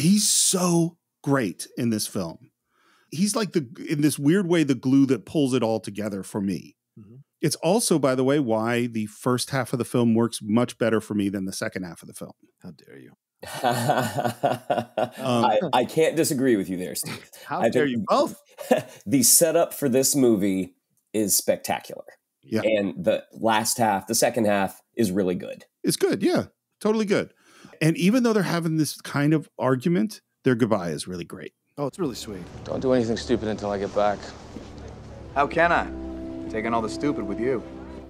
He's so great in this film. He's like the, in this weird way, the glue that pulls it all together for me. Mhm. It's also, by the way, why the first half of the film works much better for me than the second half of the film. how dare you Um, I, I can't disagree with you there, Steve. how I dare you both the setup for this movie is spectacular. Yeah. And the last half, the second half is really good. It's good. Yeah, totally good. And even though they're having this kind of argument, their goodbye is really great. oh it's really sweet Don't do anything stupid until I get back. How can I? Taking all the stupid with you.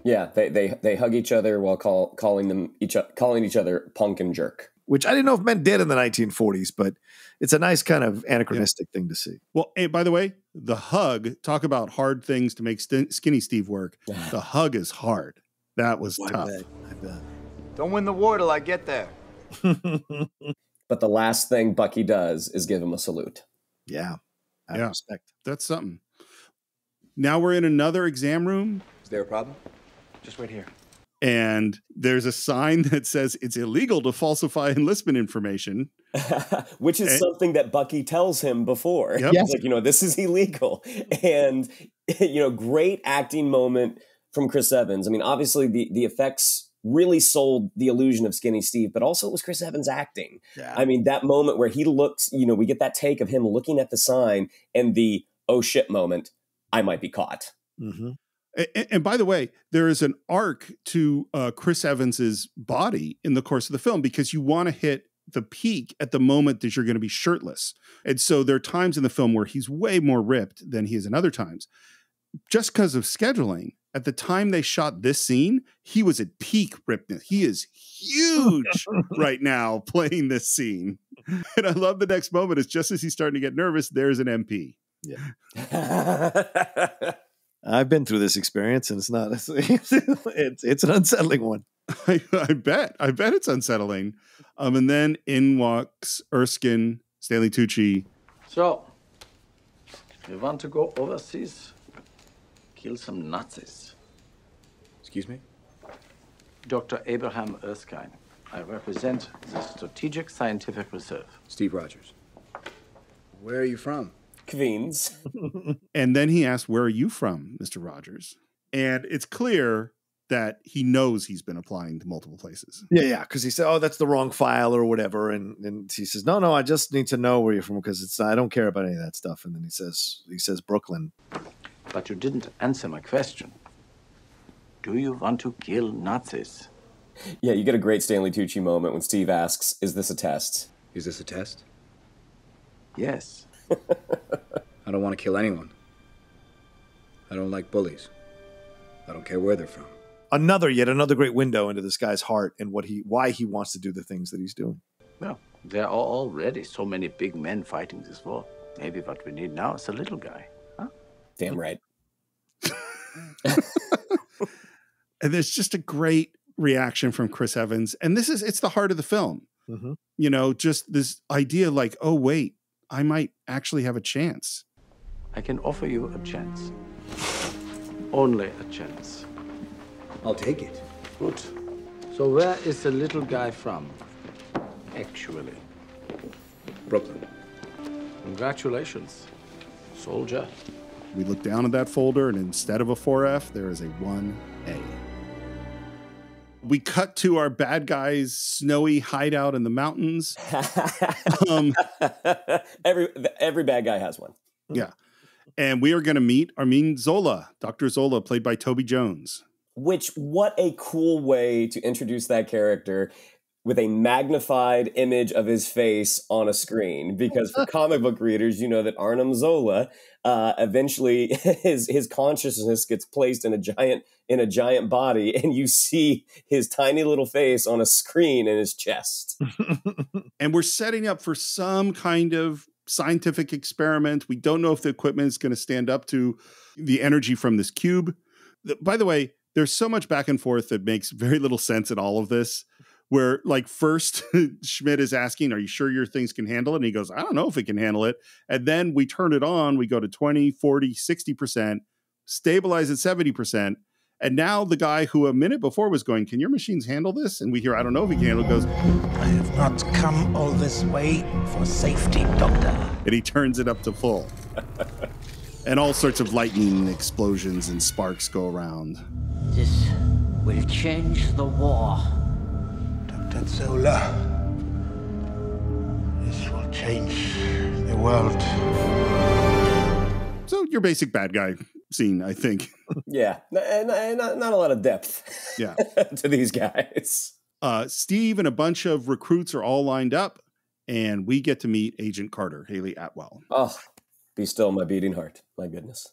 Yeah, they they, they hug each other while call, calling them each calling each other punk and jerk. Which i didn't know if men did in the 1940s but it's a nice kind of anachronistic thing to see Well, and by the way, the hug, talk about hard things to make St- Skinny Steve work. The hug is hard. That was oh, I tough. bet, I bet. Don't win the war till I get there. But the last thing Bucky does is give him a salute. yeah out Yeah. respect That's something. Now we're in another exam room, Is there a problem? Just wait here. And there's a sign that says it's illegal to falsify enlistment information. Which is Eh. something that Bucky tells him before. Yep. He's like, you know, this is illegal. And, you know, great acting moment from Chris Evans. I mean, obviously the, the effects really sold the illusion of Skinny Steve, but also it was Chris Evans acting. yeah I mean, that moment where he looks, you know, we get that take of him looking at the sign and the oh shit moment, I might be caught. hmm A- a- And, by the way, there is an arc to uh, Chris Evans's body in the course of the film because you want to hit the peak at the moment that you're going to be shirtless. And so there are times in the film where he's way more ripped than he is in other times. Just because of scheduling, at the time they shot this scene, he was at peak rippedness. He is huge right now playing this scene. And I love the next moment is just as he's starting to get nervous, there's an MP. I've been through this experience, and it's not. It's it's an unsettling one. I, I bet. I bet it's unsettling. Um, and then in walks Erskine, Stanley Tucci. So, you want to go overseas? Kill some Nazis. Excuse me? Dr. Abraham Erskine. I represent the Strategic Scientific Reserve. Steve Rogers. Where are you from? Queens. And then he asked, Where are you from, Mr. Rogers? And it's clear that he knows he's been applying to multiple places. Yeah, yeah, because he said, "Oh, that's the wrong file or whatever," and and he says, "No, no, I just need to know where you're from because it's I don't care about any of that stuff." And then he says, "He says Brooklyn." But you didn't answer my question. Do you want to kill Nazis? Yeah, you get a great Stanley Tucci moment when Steve asks, Is this a test? Is this a test? Yes. I don't want to kill anyone. I don't like bullies. I don't care where they're from. Another yet another great window into this guy's heart and what he why he wants to do the things that he's doing. Well, there are already so many big men fighting this war. Maybe what we need now is a little guy. Huh? Damn right. And there's just a great reaction from Chris Evans. And this is it's the heart of the film. Mhm. You know, just this idea like, oh wait, I might actually have a chance. I can offer you a chance. Only a chance. I'll take it. Good. So where is the little guy from? Actually. Brooklyn. Congratulations, soldier. We look down at that folder, and instead of a 4F, there is a 1A. We cut to our bad guy's snowy hideout in the mountains. um, every every bad guy has one. yeah. And we are going to meet Arnim Zola, Dr. Zola, played by Toby Jones. Which what a cool way to introduce that character. with a magnified image of his face on a screen because for comic book readers you know that arnim zola uh, eventually his his consciousness gets placed in a giant in a giant body and you see his tiny little face on a screen in his chest and we're setting up for some kind of scientific experiment we don't know if the equipment is going to stand up to the energy from this cube by the way there's so much back and forth that makes very little sense in all of this where like first Schmidt is asking, Are you sure your things can handle it? And he goes, I don't know if it can handle it. And then we turn it on, we go to 20, 40, 60%, stabilize at 70%. And now the guy who a minute before was going, Can your machines handle this? And we hear, I don't know if he can handle goes, I have not come all this way for safety, Doctor. And he turns it up to full. and all sorts of lightning explosions and sparks go around. This will change the war. Dr. Zola, this will change the world. So your basic bad guy scene, I think. yeah, and not, not a lot of depth. Yeah, to these guys. Uh, Steve and a bunch of recruits are all lined up, and we get to meet Agent Carter, Hayley Atwell. Oh, be still my beating heart. My goodness.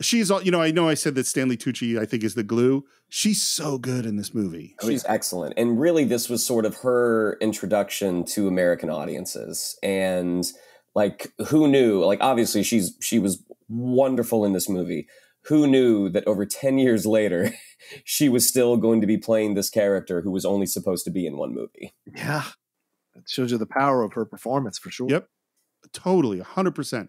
She's all, you know, I know I said that Stanley Tucci, I think, is the glue. She's so good in this movie. She's excellent. And really, this was sort of her introduction to American audiences. And like, who knew? Like, obviously, she's she was wonderful in this movie. Who knew that over 10 years later, she was still going to be playing this character who was only supposed to be in one movie? Yeah. It shows you the power of her performance for sure. Yep. Totally, 100%.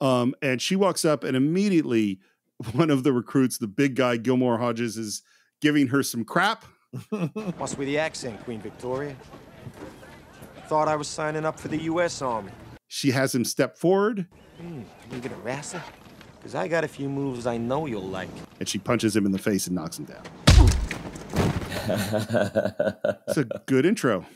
Um, and she walks up and immediately one of the recruits, the big guy, Gilmore Hodges, is giving her some crap. Must be the accent, Queen Victoria. Thought I was signing up for the U.S. Army. She has him step forward. Hmm, you gonna wrestle? Because I got a few moves I know you'll like. And she punches him in the face and knocks him down. it's a good intro.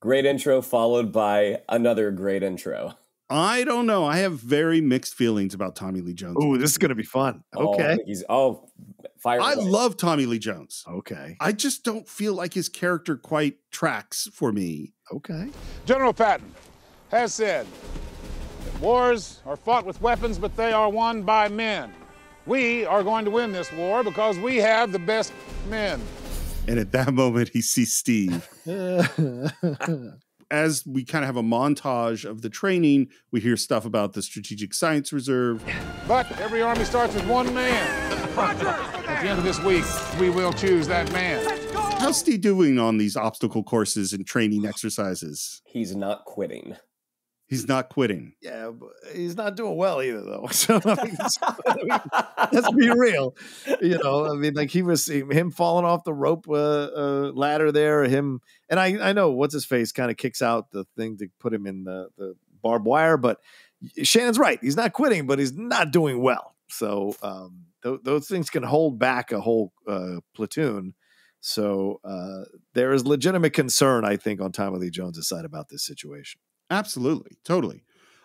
Great intro, followed by another great intro. I don't know. I have very mixed feelings about Tommy Lee Jones. Oh, this is going to be fun. Okay. Oh, he's oh, fire. I love Tommy Lee Jones. Okay. I just don't feel like his character quite tracks for me. Okay. General Patton has said that wars are fought with weapons, but they are won by men. We are going to win this war because we have the best men. And at that moment, he sees Steve. as we kind of have a montage of the training, we hear stuff about the Strategic Science Reserve. But every army starts with one man. Roger! At the end of this week, we will choose that man. How's Steve doing on these obstacle courses and training exercises? He's not quitting. He's not quitting. Yeah, but he's not doing well either, though. So I mean, I mean, let's be real. You know, I mean, like he was him falling off the rope uh, uh, ladder there. Him and I, I know what's his face kind of kicks out the thing to put him in the the barbed wire, but Shannon's right. He's not quitting, but he's not doing well. So um, th- those things can hold back a whole uh, platoon. So uh, there is legitimate concern, I think, on Tommy Lee Jones' side about this situation. Absolutely, totally.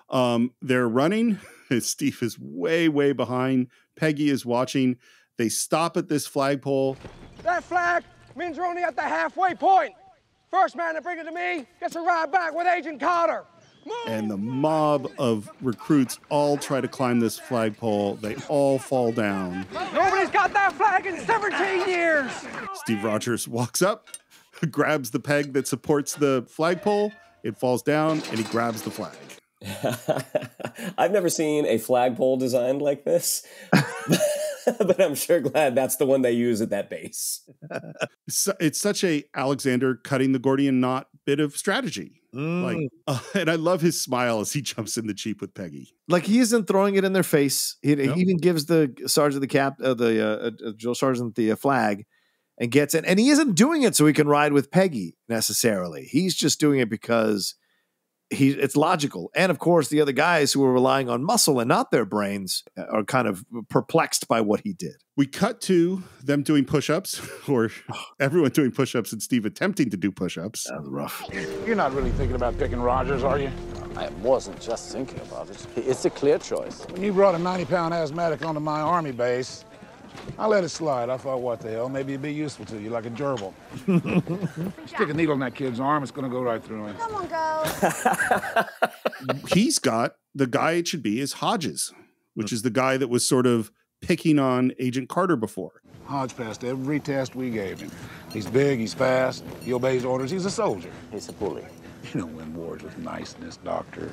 Um, they're running. Steve is way, way behind. Peggy is watching. They stop at this flagpole. That flag means we're only at the halfway point. First man to bring it to me gets a ride back with Agent Carter. And the mob of recruits all try to climb this flagpole. They all fall down. Nobody's got that flag in 17 years. Steve Rogers walks up, grabs the peg that supports the flagpole, it falls down and he grabs the flag. I've never seen a flagpole designed like this, but I'm sure glad that's the one they use at that base. It's, it's such a Alexander cutting the Gordian knot bit of strategy. Mm. Like, uh, and I love his smile as he jumps in the jeep with Peggy. Like he isn't throwing it in their face. He, he even gives the sergeant the cap, uh, the uh, uh drill sergeant the uh, flag, and gets it. And he isn't doing it so he can ride with Peggy necessarily. He's just doing it because he it's logical. And of course, the other guys who are relying on muscle and not their brains uh, are kind of perplexed by what he did. We cut to them doing push-ups, or everyone doing push-ups, and Steve attempting to do push-ups. That was rough. You're not really thinking about picking Rogers, are you? I wasn't just thinking about it. It's a clear choice. When you brought a 90-pound asthmatic onto my army base, I let it slide. I thought, what the hell? Maybe it'd be useful to you, like a gerbil. Stick a needle in that kid's arm, it's gonna go right through him. Come on, go. He's got the guy it should be is Hodges, which is the guy that was sort of picking on Agent Carter before. Hodge passed every test we gave him. He's big, he's fast, he obeys orders, he's a soldier. He's a bully. You don't win wars with niceness, Doctor.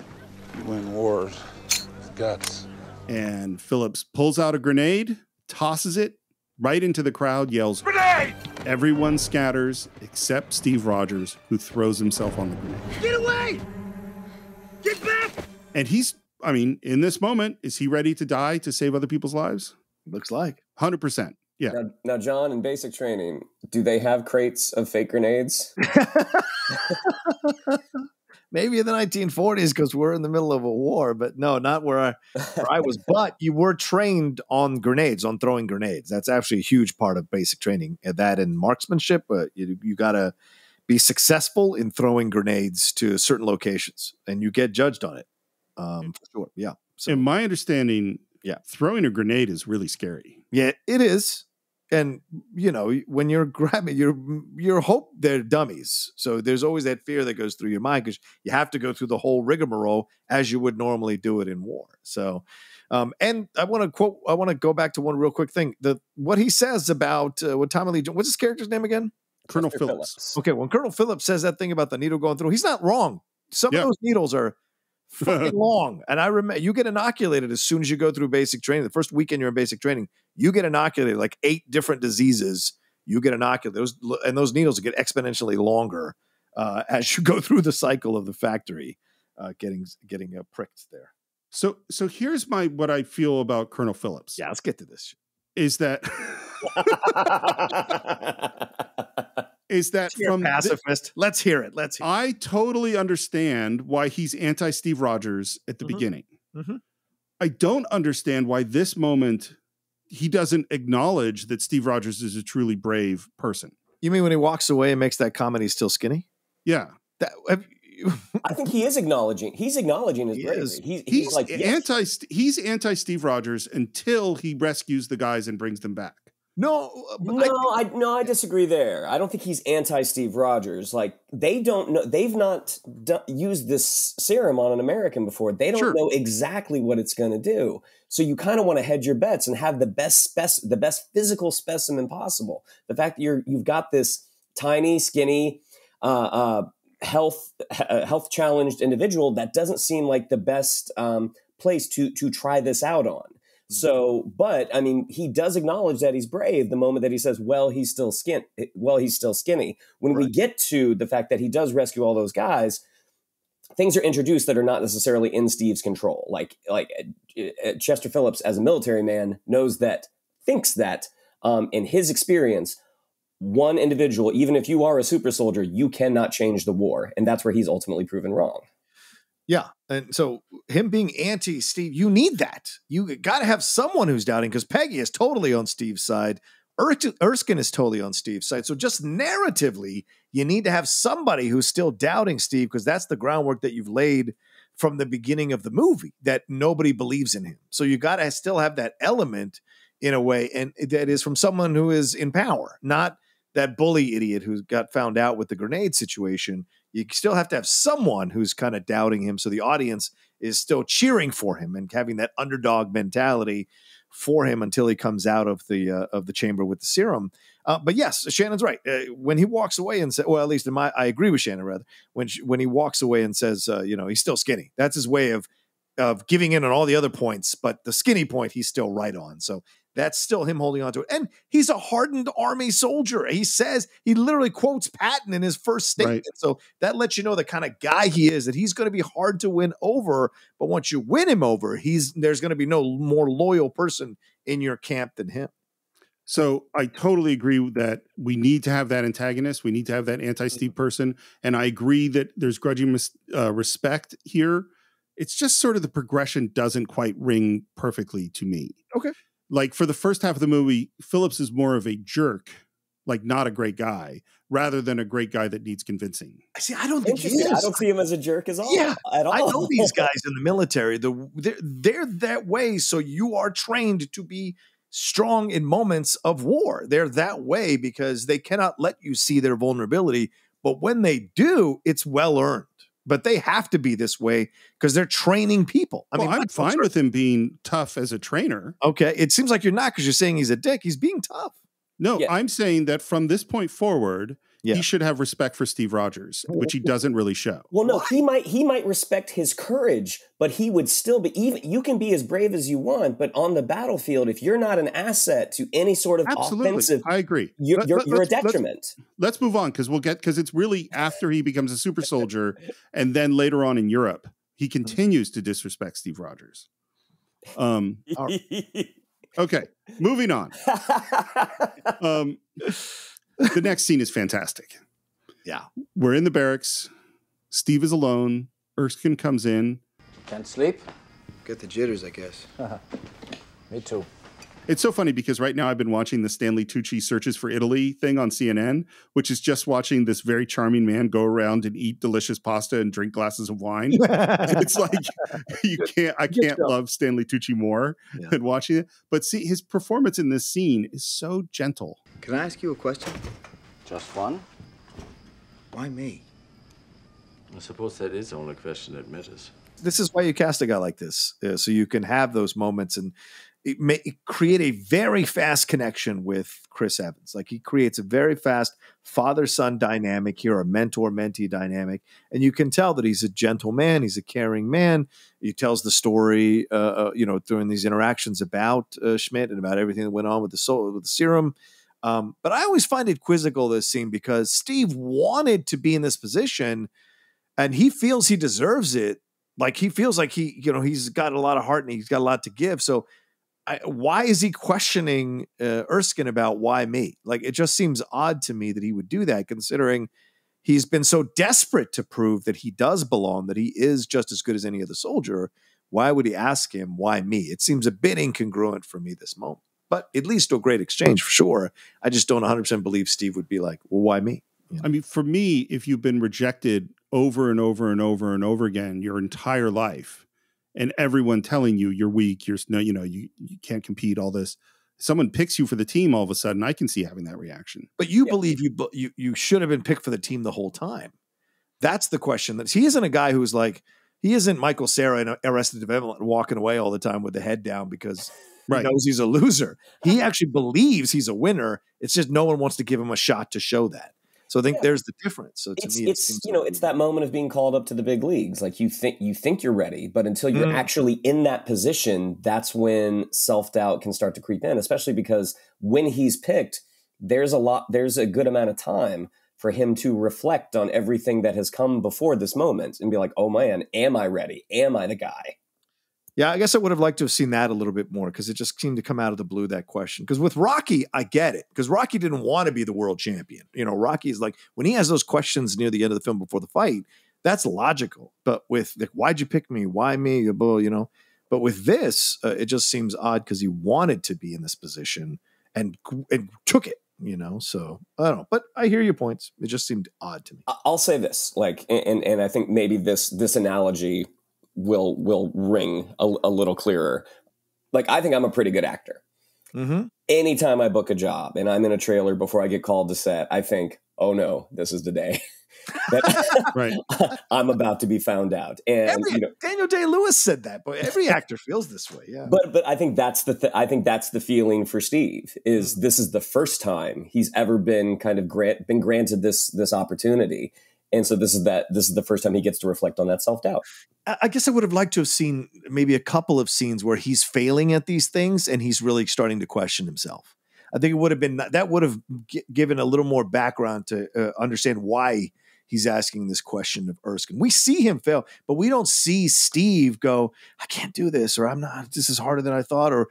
You win wars with guts. And Phillips pulls out a grenade, tosses it right into the crowd, yells, Grenade! Everyone scatters except Steve Rogers, who throws himself on the grenade. Get away! Get back! And he's, I mean, in this moment, is he ready to die to save other people's lives? Looks like. 100%. Yeah. Now, now, John, in basic training, do they have crates of fake grenades? Maybe in the 1940s because we're in the middle of a war, but no, not where I, where I was. But you were trained on grenades, on throwing grenades. That's actually a huge part of basic training. uh, That and marksmanship, but you, you got to be successful in throwing grenades to certain locations, and you get judged on it. Um, for sure, yeah. So In my understanding, yeah, throwing a grenade is really scary. yeah, it is. And you know, when you're grabbing, you're you're hope they're dummies. So there's always that fear that goes through your mind because you have to go through the whole rigmarole as you would normally do it in war. So, um, and I want to quote. I want to go back to one real quick thing. The what he says about uh, what Tommy Lee. Jo- What's his character's name again? Colonel Chester Phillips. Okay, when Colonel Phillips says that thing about the needle going through, he's not wrong. Some Yeah. of those needles are fucking long. And I remember you get inoculated as soon as you go through basic training. The first weekend you're in basic training, you get inoculated like eight different diseases. You get inoculated, those, and those needles get exponentially longer uh, as you go through the cycle of the factory, uh, getting getting uh, pricked there. So, so here's my what I feel about Colonel Phillips. Yeah, let's get to this. Is that is that Here, from thi- pacifist? Let's hear it. Let's hear. it. I totally understand why he's anti Steve Rogers at the Mhm. beginning. Mhm. I don't understand why this moment he doesn't acknowledge that Steve Rogers is a truly brave person. You mean when he walks away and makes that comment, he's still skinny? Yeah. That, have I think he is acknowledging. He's acknowledging his He bravery. is. He's, he's, He's like, yes, anti he's anti Steve Rogers until he rescues the guys and brings them back. No, uh, but I- No, I, no, I disagree there. I don't think he's anti Steve Rogers. Like they don't know, they've not used this serum on an American before. They don't Sure. know exactly what it's going to do. So you kind of want to hedge your bets and have the best spec, the best physical specimen possible. The fact that you're you've got this tiny, skinny, uh, uh, health uh, health challenged individual that doesn't seem like the best um, place to to try this out on. So, but I mean, he does acknowledge that he's brave the moment that he says, "Well, he's still skin. Well, he's still skinny." When we get to the fact that he does rescue all those guys, things are introduced that are not necessarily in Steve's control. Like, like uh, uh, Chester Phillips, as a military man, knows that, thinks that, um, in his experience, one individual, even if you are a super soldier, you cannot change the war, and that's where he's ultimately proven wrong. Yeah. And so him being anti Steve, you need that. You got to have someone who's doubting because Peggy is totally on Steve's side. Er- Erskine is totally on Steve's side. So just narratively, you need to have somebody who's still doubting Steve because that's the groundwork that you've laid from the beginning of the movie that nobody believes in him. So you got to still have that element in a way, and that is from someone who is in power, not that bully idiot who got found out with the grenade situation. You still have to have someone who's kind of doubting him, so the audience is still cheering for him and having that underdog mentality for him until he comes out of the uh, of the chamber with the serum. Uh, but yes, Shannon's right. Uh, when he walks away and says, "Well, at least in my," I agree with Shannon. Rather, when she, when he walks away and says, uh, "You know, he's still skinny," that's his way of of giving in on all the other points, but the skinny point he's still right on. So that's still him holding on to it. And he's a hardened army soldier. He says he literally quotes Patton in his first statement. So that lets you know the kind of guy he is, that he's going to be hard to win over. But once you win him over, he's there's going to be no more loyal person in your camp than him. So I totally agree that we need to have that antagonist. We need to have that anti-Steve person, and I agree that there's grudging mis- uh, respect here. It's just sort of the progression doesn't quite ring perfectly to me. Okay. Like for the first half of the movie, Phillips is more of a jerk, like not a great guy, rather than a great guy that needs convincing. I see, I don't think he Interesting. I don't see him as a jerk as all. Yeah, at all. I know these guys in the military. The they're, they're that way, so you are trained to be strong in moments of war. They're that way because they cannot let you see their vulnerability. But when they do, it's well earned. But they have to be this way because they're training people. I I mean, mean, I'm fine Sir- with him being tough as a trainer. Okay, it seems like you're not because you're saying he's a dick. He's being tough. No, I'm saying that from this point forward, he should have respect for Steve Rogers, which he doesn't really show. Well, no, he might he might respect his courage, but he would still be even. You can be as brave as you want, but on the battlefield, if you're not an asset to any sort of Absolutely, offensive, I agree. You're, Let- you're, let- you're a let's- let's- detriment. Let's move on because we'll get because it's really after he becomes a super soldier, and then later on in Europe, he continues to disrespect Steve Rogers. Um, okay, moving on. Um, the next scene is fantastic. Yeah, we're in the barracks. Steve is alone. Erskine comes in. Can't sleep? Get the jitters, I guess. Me too. It's so funny because right now I've been watching the Stanley Tucci searches for Italy thing on CNN, which is just watching this very charming man go around and eat delicious pasta and drink glasses of wine. it's like you can't I can't love Stanley Tucci more than watching it. But see his performance in this scene is so gentle. Can I ask you a question? Just one? Why me? I suppose that is the only question that matters. this is why you cast a guy like this, uh, so you can have those moments and it may, create a very fast connection with Chris Evans. Like he creates a very fast father son dynamic here, a mentor mentee dynamic, and you can tell that he's a gentle man, he's a caring man. He tells the story, uh, uh, you know, during these interactions about uh, Schmidt and about everything that went on with the soul with the serum. Um, but I always find it quizzical this scene because Steve wanted to be in this position and he feels he deserves it. Like he feels like he, you know, he's got a lot of heart and he's got a lot to give. So, I, why is he questioning uh, Erskine about why me? Like it just seems odd to me that he would do that, considering he's been so desperate to prove that he does belong, that he is just as good as any other soldier. Why would he ask him why me? It seems a bit incongruent for me this moment, but it leads to a great exchange for sure. I just don't 100 percent believe Steve would be like, well, why me? I mean, for me, if you've been rejected over and over and over and over again your entire life, and everyone telling you you're weak, you're no, you know, you, you can't compete, all this. Someone picks you for the team all of a sudden, I can see having that reaction. But you believe you you you should have been picked for the team the whole time. That's the question. That he isn't a guy who's like he isn't Michael Cera in Arrested Development walking away all the time with the head down because Right. he knows he's a loser. He actually believes he's a winner. It's just no one wants to give him a shot to show that. So I think there's the difference. So to it's, me, it it's you know it's that moment of being called up to the big leagues like you think you think you're ready but until you're Mm. actually in that position that's when self-doubt can start to creep in especially because when he's picked there's a lot there's a good amount of time for him to reflect on everything that has come before this moment and be like oh man am i ready am i the guy Yeah, I guess I would have liked to have seen that a little bit more because it just seemed to come out of the blue that question. Because with Rocky, I get it because Rocky didn't want to be the world champion. You know, Rocky is like when he has those questions near the end of the film before the fight, that's logical. But with like, why'd you pick me? Why me? You know. But with this, uh, it just seems odd because he wanted to be in this position and and took it. You know, so I don't know. But I hear your points. It just seemed odd to me. I'll say this, like, and and I think maybe this this analogy will will ring a, a little clearer. Like, I think I'm a pretty good actor. Mm-hmm. Anytime I book a job and I'm in a trailer before I get called to set, I think, oh no, this is the day. that right. I'm about to be found out. And Every, you know, Daniel Day Lewis said that, but every actor feels this way. Yeah. but but I think that's the th- I think that's the feeling for Steve is this is the first time he's ever been kind of grant been granted this this opportunity. And so this is that this is the first time he gets to reflect on that self-doubt. I I guess I would have liked to have seen maybe a couple of scenes where he's failing at these things and he's really starting to question himself. I think it would have been that would have gi- given a little more background to uh, understand why he's asking this question of Erskine. We see him fail, but we don't see Steve go, I can't do this, or I'm not, this is harder than I thought, or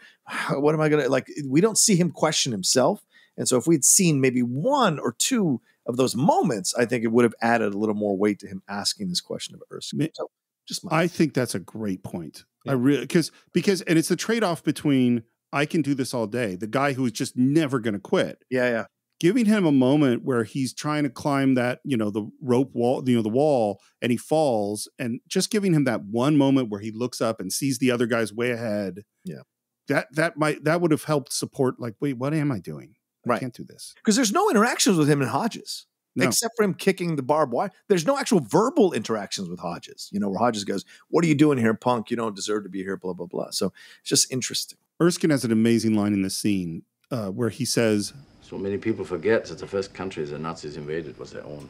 what am I to like? We don't see him question himself. And so if we'd seen maybe one or two of those moments, I think it would have added a little more weight to him asking this question of Erskine. So just my I think that's a great point. I really because because and it's the trade off between I can do this all day, the guy who is just never going to quit. Yeah, yeah. Giving him a moment where he's trying to climb that, you know, the rope wall, you know, the wall, and he falls, and just giving him that one moment where he looks up and sees the other guys way ahead. Yeah. that that might that would have helped support like, wait, what am I doing? I Right. can't do this. Because there's no interactions with him and Hodges. No. Except for him kicking the barbed wire. There's no actual verbal interactions with Hodges, you know, where Hodges goes, What are you doing here, punk? You don't deserve to be here, blah, blah, blah. So it's just interesting. Erskine has an amazing line in this scene uh, where he says, So many people forget that the first country the Nazis invaded was their own.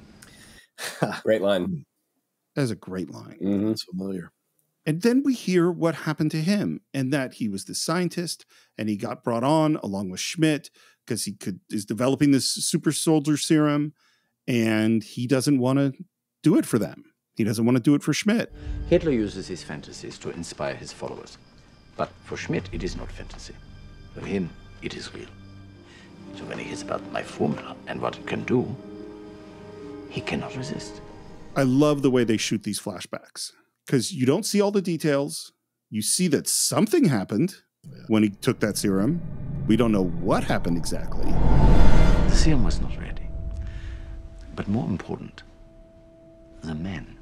Great line. That's a great line. Mm-hmm. It's familiar. And then we hear what happened to him and that he was the scientist and he got brought on along with Schmidt because he could is developing this super soldier serum and he doesn't want to do it for them. He doesn't want to do it for Schmidt. Hitler uses his fantasies to inspire his followers. But for Schmidt, it is not fantasy. For him, it is real. So when he hears about my formula and what it can do, he cannot resist. I love the way they shoot these flashbacks because you don't see all the details. You see that something happened when he took that serum. We don't know what happened exactly. The serum was not ready. But more important, the men.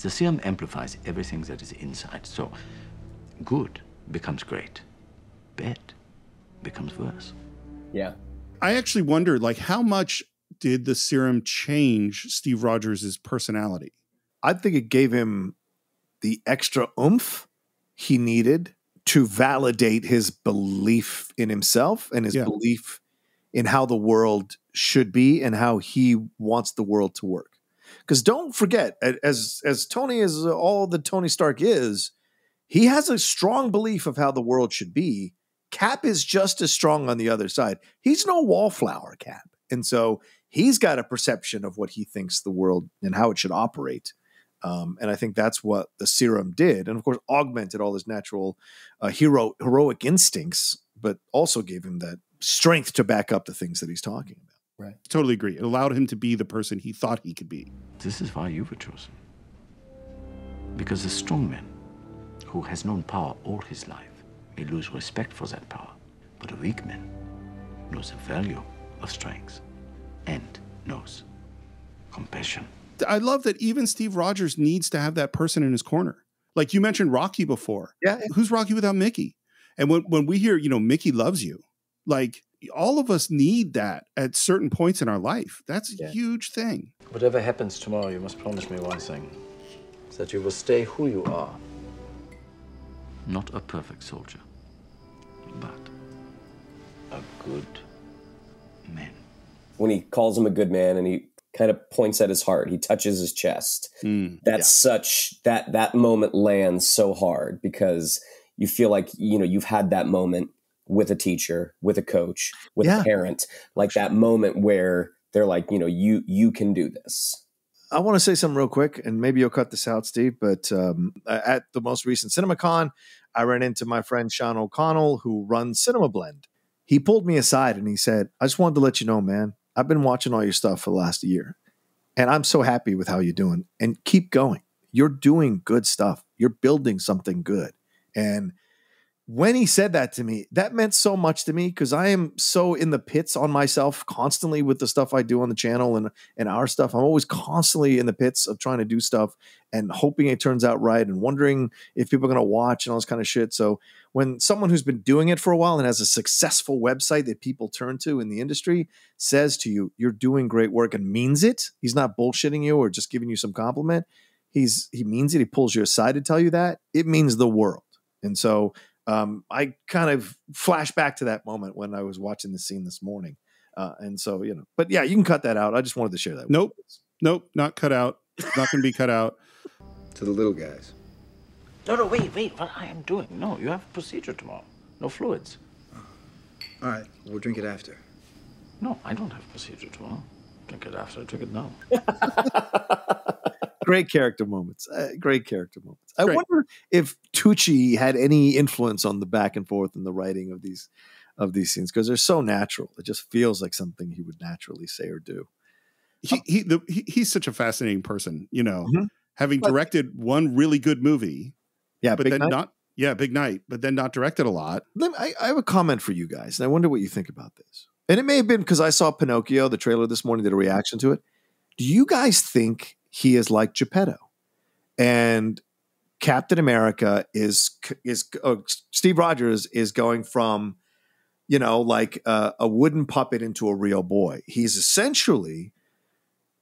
The serum amplifies everything that is inside. So good becomes great, bad becomes worse. Yeah. I actually wonder, like, how much did the serum change Steve Rogers' personality? I think it gave him the extra oomph he needed to validate his belief in himself and his Yeah. belief in how the world should be and how he wants the world to work. Because don't forget, as as Tony as all that Tony Stark is, he has a strong belief of how the world should be. Cap is just as strong on the other side. He's no wallflower, Cap, and so he's got a perception of what he thinks the world and how it should operate. Um, and I think that's what the serum did, and of course augmented all his natural uh, hero heroic instincts, but also gave him that strength to back up the things that he's talking about. Right. Totally agree. It allowed him to be the person he thought he could be. This is why you were chosen. Because a strong man who has known power all his life may lose respect for that power. But a weak man knows the value of strength and knows compassion. I love that even Steve Rogers needs to have that person in his corner. Like you mentioned Rocky before. Yeah. Who's Rocky without Mickey? And when, when we hear, you know, Mickey loves you, like all of us need that at certain points in our life. That's a huge thing. Whatever happens tomorrow, you must promise me one thing that you will stay who you are. Not a perfect soldier, but a good man. When he calls him a good man and he kind of points at his heart, he touches his chest. Hmm. That's such that that moment lands so hard because you feel like you know you've had that moment with a teacher, with a coach, with Yeah. a parent, like that moment where they're like, you know, you you can do this. I want to say something real quick, and maybe you'll cut this out, Steve. But um, at the most recent CinemaCon, I ran into my friend Sean O'Connell, who runs Cinema Blend. He pulled me aside and he said, "I just wanted to let you know, man. I've been watching all your stuff for the last year, and I'm so happy with how you're doing. And keep going. You're doing good stuff. You're building something good." And when he said that to me, that meant so much to me because I am so in the pits on myself constantly with the stuff I do on the channel and and our stuff. I'm always constantly in the pits of trying to do stuff and hoping it turns out right and wondering if people are going to watch and all this kind of shit. So when someone who's been doing it for a while and has a successful website that people turn to in the industry says to you, "You're doing great work," and means it, he's not bullshitting you or just giving you some compliment. He's he means it. He pulls you aside to tell you that. It means the world. And so um, I kind of flash back to that moment when I was watching the scene this morning. Uh, and so, you know, but yeah, you can cut that out. I just wanted to share that. with Nope. Nope. Not cut out. Not going to be cut out. To the little guys. No, no, wait, wait. What I am doing? No, you have a procedure tomorrow. No fluids. All right, we'll drink it after. No, I don't have a procedure tomorrow. Drink it after. I drink it now. great character moments. Uh, great character moments. I Great. wonder if Tucci had any influence on the back and forth and the writing of these of these scenes because they're so natural. It just feels like something he would naturally say or do. He, he, the, he he's such a fascinating person, you know, Mhm. having But- directed one really good movie, Yeah, but Big then Night? not, yeah, Big Night, but then not directed a lot. I, I have a comment for you guys, and I wonder what you think about this. And it may have been because I saw Pinocchio, the trailer this morning, did a reaction to it. Do you guys think he is like Geppetto? And Captain America is is uh, Steve Rogers is going from you know like uh, a wooden puppet into a real boy. He's essentially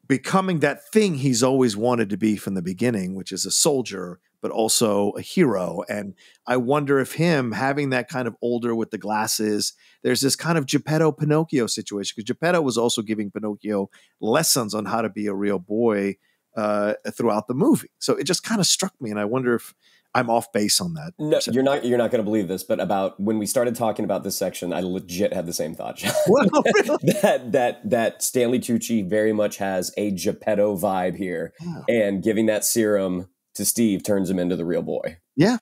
becoming that thing he's always wanted to be from the beginning, which is a soldier but also a hero. And I wonder if him having that kind of older with the glasses, there's this kind of Geppetto Pinocchio situation because Geppetto was also giving Pinocchio lessons on how to be a real boy uh, throughout the movie. So it just kind of struck me, and I wonder if I'm off base on that. No, you're not. You're not going to believe this, but about when we started talking about this section, I legit had the same thought. John. that that that Stanley Tucci very much has a Geppetto vibe here, Oh. and giving that serum to Steve turns him into the real boy. Yeah.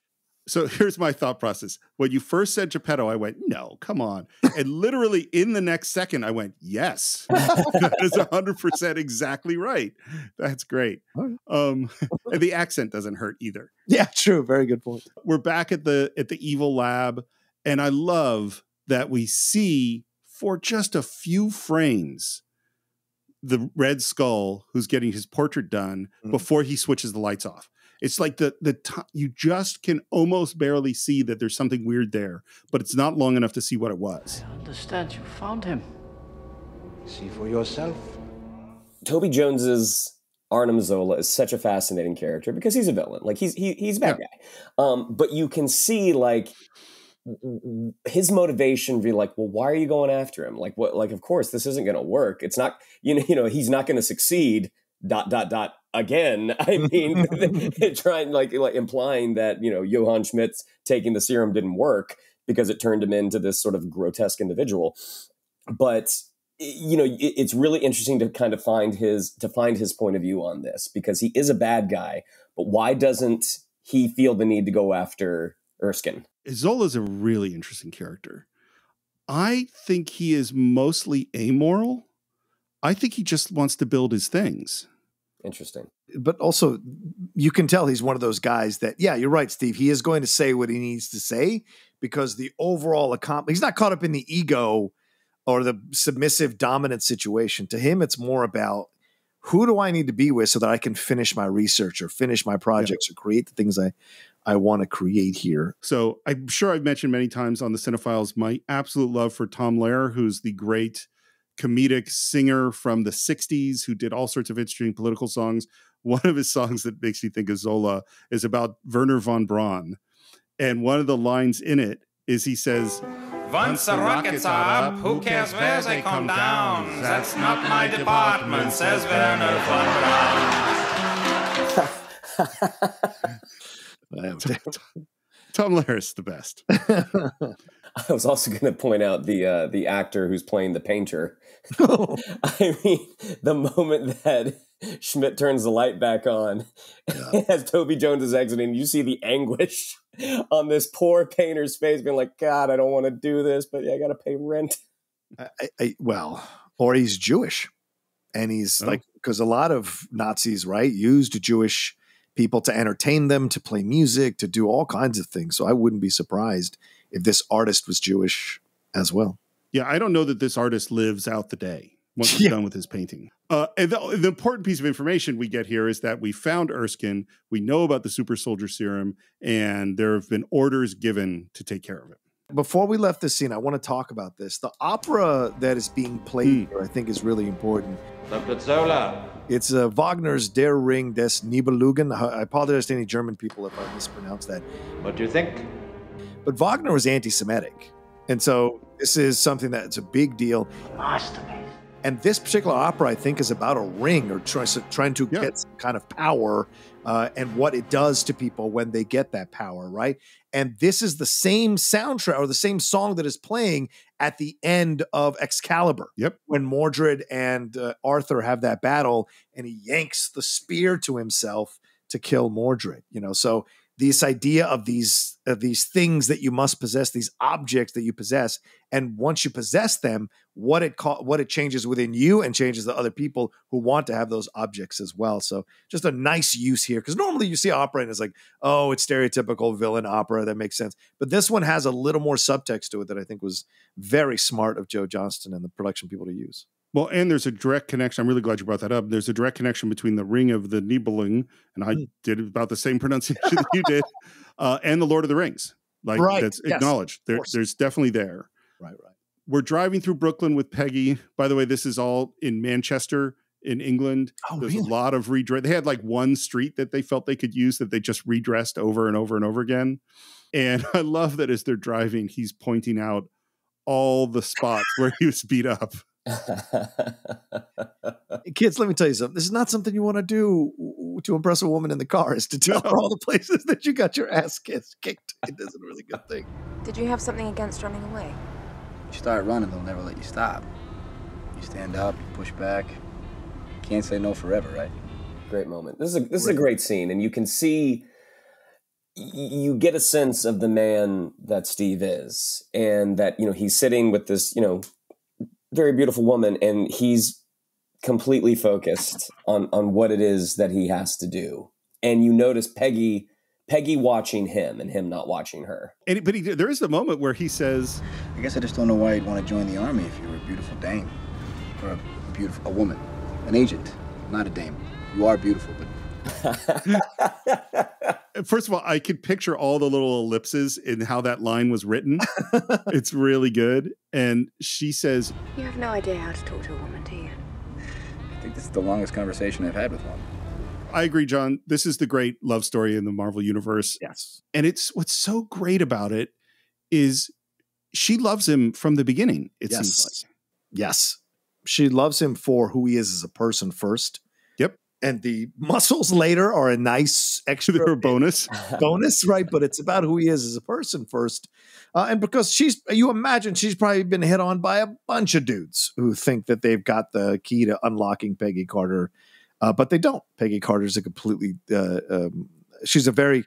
So here's my thought process. When you first said Geppetto, I went, no, come on. And literally in the next second, I went, yes. that is 100% exactly right. That's great. Um, and the accent doesn't hurt either. Yeah, true. Very good point. We're back at the at the evil lab, and I love that we see for just a few frames the Red Skull who's getting his portrait done before he switches the lights off. It's like the the t- you just can almost barely see that there's something weird there, but it's not long enough to see what it was. I Understand you found him. See for yourself. Toby Jones's Arnim Zola is such a fascinating character because he's a villain. Like he's he, he's a bad guy. Um, but you can see like w- w- his motivation be like, well, why are you going after him? Like what? Like of course this isn't going to work. It's not. You know. You know. He's not going to succeed. Dot dot dot. Again, I mean, trying like like implying that you know Johann Schmidt's taking the serum didn't work because it turned him into this sort of grotesque individual. But you know it- it's really interesting to kind of find his to find his point of view on this because he is a bad guy but why doesn't he feel the need to go after erskine Zola's a really interesting character. I think he is mostly amoral. I think he just wants to build his things. Interesting But also, you can tell he's one of those guys that, yeah, you're right, Steve. He is going to say what he needs to say because the overall accomp- he's not caught up in the ego or the submissive dominant situation. To him, it's more about who do I need to be with so that I can finish my research or finish my projects or create the things I, I want to create here. So I'm sure I've mentioned many times on the Cine-Files my absolute love for Tom Lehrer, who's the great comedic singer from the 60s who did all sorts of interesting political songs. One of his songs that makes me think of Zola is about Wernher von Braun. And one of the lines in it is he says, Once the rockets are up, who cares where they come down? That's not my department, says Wernher von Braun. Tom Lehrer the best. i was also going to point out the uh, the actor who's playing the painter. I mean the moment that schmidt turns the light back on as toby jones is exiting you see the anguish on this poor painter's face being like god i don't want to do this but i gotta pay rent. I, I, well, or he's Jewish, and he's like because a lot of Nazis, right, used Jewish people to entertain them, to play music, to do all kinds of things. So I wouldn't be surprised if this artist was Jewish as well. Yeah, I don't know that this artist lives out the day once he's done with his painting. Uh, and the, the important piece of information we get here is that we found Erskine, we know about the super soldier serum, and there have been orders given to take care of it. Before we left the scene, I want to talk about this. The opera that is being played here, I think, is really important. Dr. Zola. It's uh, Wagner's Der Ring des Nibelungen. I I apologize to any German people if I mispronounce that. What do you think? But Wagner was anti Semitic. And so this is something that's a big deal. Masterpiece. And this particular opera, I think, is about a ring or try, so trying to get some kind of power uh, and what it does to people when they get that power, right? And this is the same soundtrack or the same song that is playing at the end of Excalibur. Yep. When Mordred and uh, Arthur have that battle and he yanks the spear to himself to kill Mordred, you know. So this idea of these of these things that you must possess, these objects that you possess, and once you possess them, what it co- what it changes within you and changes the other people who want to have those objects as well. So just a nice use here because normally you see opera and it's like, oh, it's stereotypical villain opera that makes sense, but this one has a little more subtext to it that I think was very smart of Joe Johnston and the production people to use. Well, and there's a direct connection. I'm really glad you brought that up. There's a direct connection between the Ring of the Nibelung, and I Mm. did about the same pronunciation that you did, uh, and the Lord of the Rings. Like Right, that's yes, acknowledged. There, there's definitely there. Right, right. We're driving through Brooklyn with Peggy. By the way, this is all in Manchester in England. Oh, There's really? a lot of redress. They had like one street that they felt they could use that they just redressed over and over and over again. And I love that as they're driving, he's pointing out all the spots where he was beat up. Kids, let me tell you something. This is not something you want to do to impress a woman in the car. Is to tell her all the places that you got your ass kissed, kicked. It isn't a really good thing. Did you have something against running away? You start running, they'll never let you stop. You stand up, you push back. Can't say no forever, right? Great moment. This is a this is a great scene, and you can see you get a sense of the man that Steve is, and that you know he's sitting with this you know very beautiful woman, and he's completely focused on on what it is that he has to do. And you notice Peggy Peggy watching him and him not watching her. And but he, there is a moment where he says, I guess I just don't know why you'd want to join the army if you were a beautiful dame. Or a beautiful a woman. An agent, not a dame. You are beautiful, but First of all, I could picture all the little ellipses in how that line was written. it's really good. And she says, You have no idea how to talk to a woman, do you? I think this is the longest conversation I've had with one. I agree, John. This is the great love story in the Marvel universe. Yes. And it's what's so great about it is she loves him from the beginning, it yes. seems like. Yes. She loves him for who he is as a person first. And the muscles later are a nice extra bonus. bonus, right? But it's about who he is as a person first. Uh, and because she's, you imagine she's probably been hit on by a bunch of dudes who think that they've got the key to unlocking Peggy Carter, uh, but they don't. Peggy Carter's a completely, uh, um, she's a very,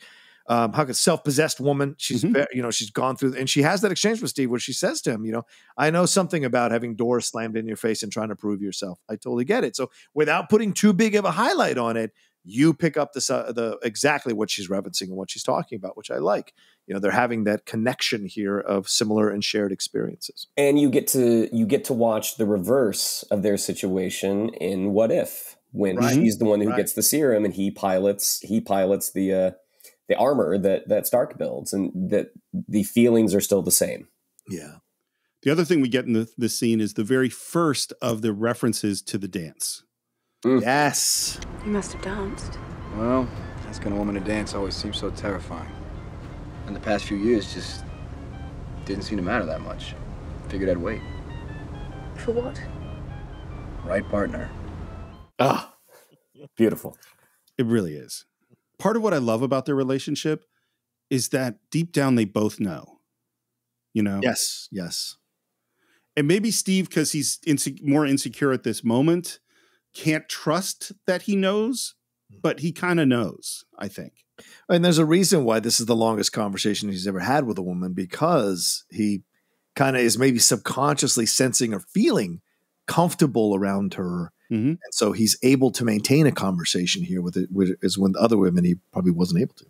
um, how could self-possessed woman. She's, Mm-hmm. you know, she's gone through, and she has that exchange with Steve where she says to him, you know, I know something about having doors slammed in your face and trying to prove yourself. I totally get it. So without putting too big of a highlight on it, you pick up the the exactly what she's referencing and what she's talking about, which I like. You know, they're having that connection here of similar and shared experiences. and you get to you get to watch the reverse of their situation in what if when Right. she's the one who Right. gets the serum and he pilots he pilots the uh the armor that that Stark builds and that the feelings are still the same. Yeah. The other thing we get in the, this scene is the very first of the references to the dance. Yes. You must have danced. Well, asking a woman to dance always seems so terrifying. In the past few years, just didn't seem to matter that much. Figured I'd wait. For what? Right partner. Ah, beautiful. It really is. Part of what I love about their relationship is that deep down they both know. You know? Yes. Yes. And maybe Steve, because he's inse- more insecure at this moment, can't trust that he knows, hmm. but he kind of knows, I think. And there's a reason why this is the longest conversation he's ever had with a woman because he kind of is maybe subconsciously sensing or feeling comfortable around her. Mm-hmm. And so he's able to maintain a conversation here with it, with, is when other women he probably wasn't able to.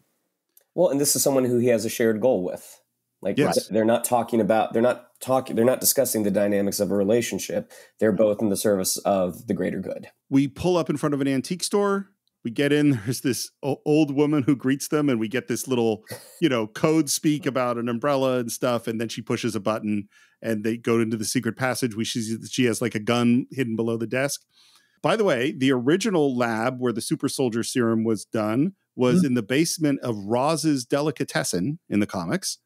Well, and this is someone who he has a shared goal with. Like Yes. they're not talking about they're not talking they're not discussing the dynamics of a relationship. They're both in the service of the greater good. We pull up in front of an antique store. We get in. There's this old woman who greets them, and we get this little, you know, code speak about an umbrella and stuff. And then she pushes a button, and they go into the secret passage. We see that she has like a gun hidden below the desk. By the way, the original lab where the super soldier serum was done was mm-hmm. in the basement of Roz's delicatessen in the comics,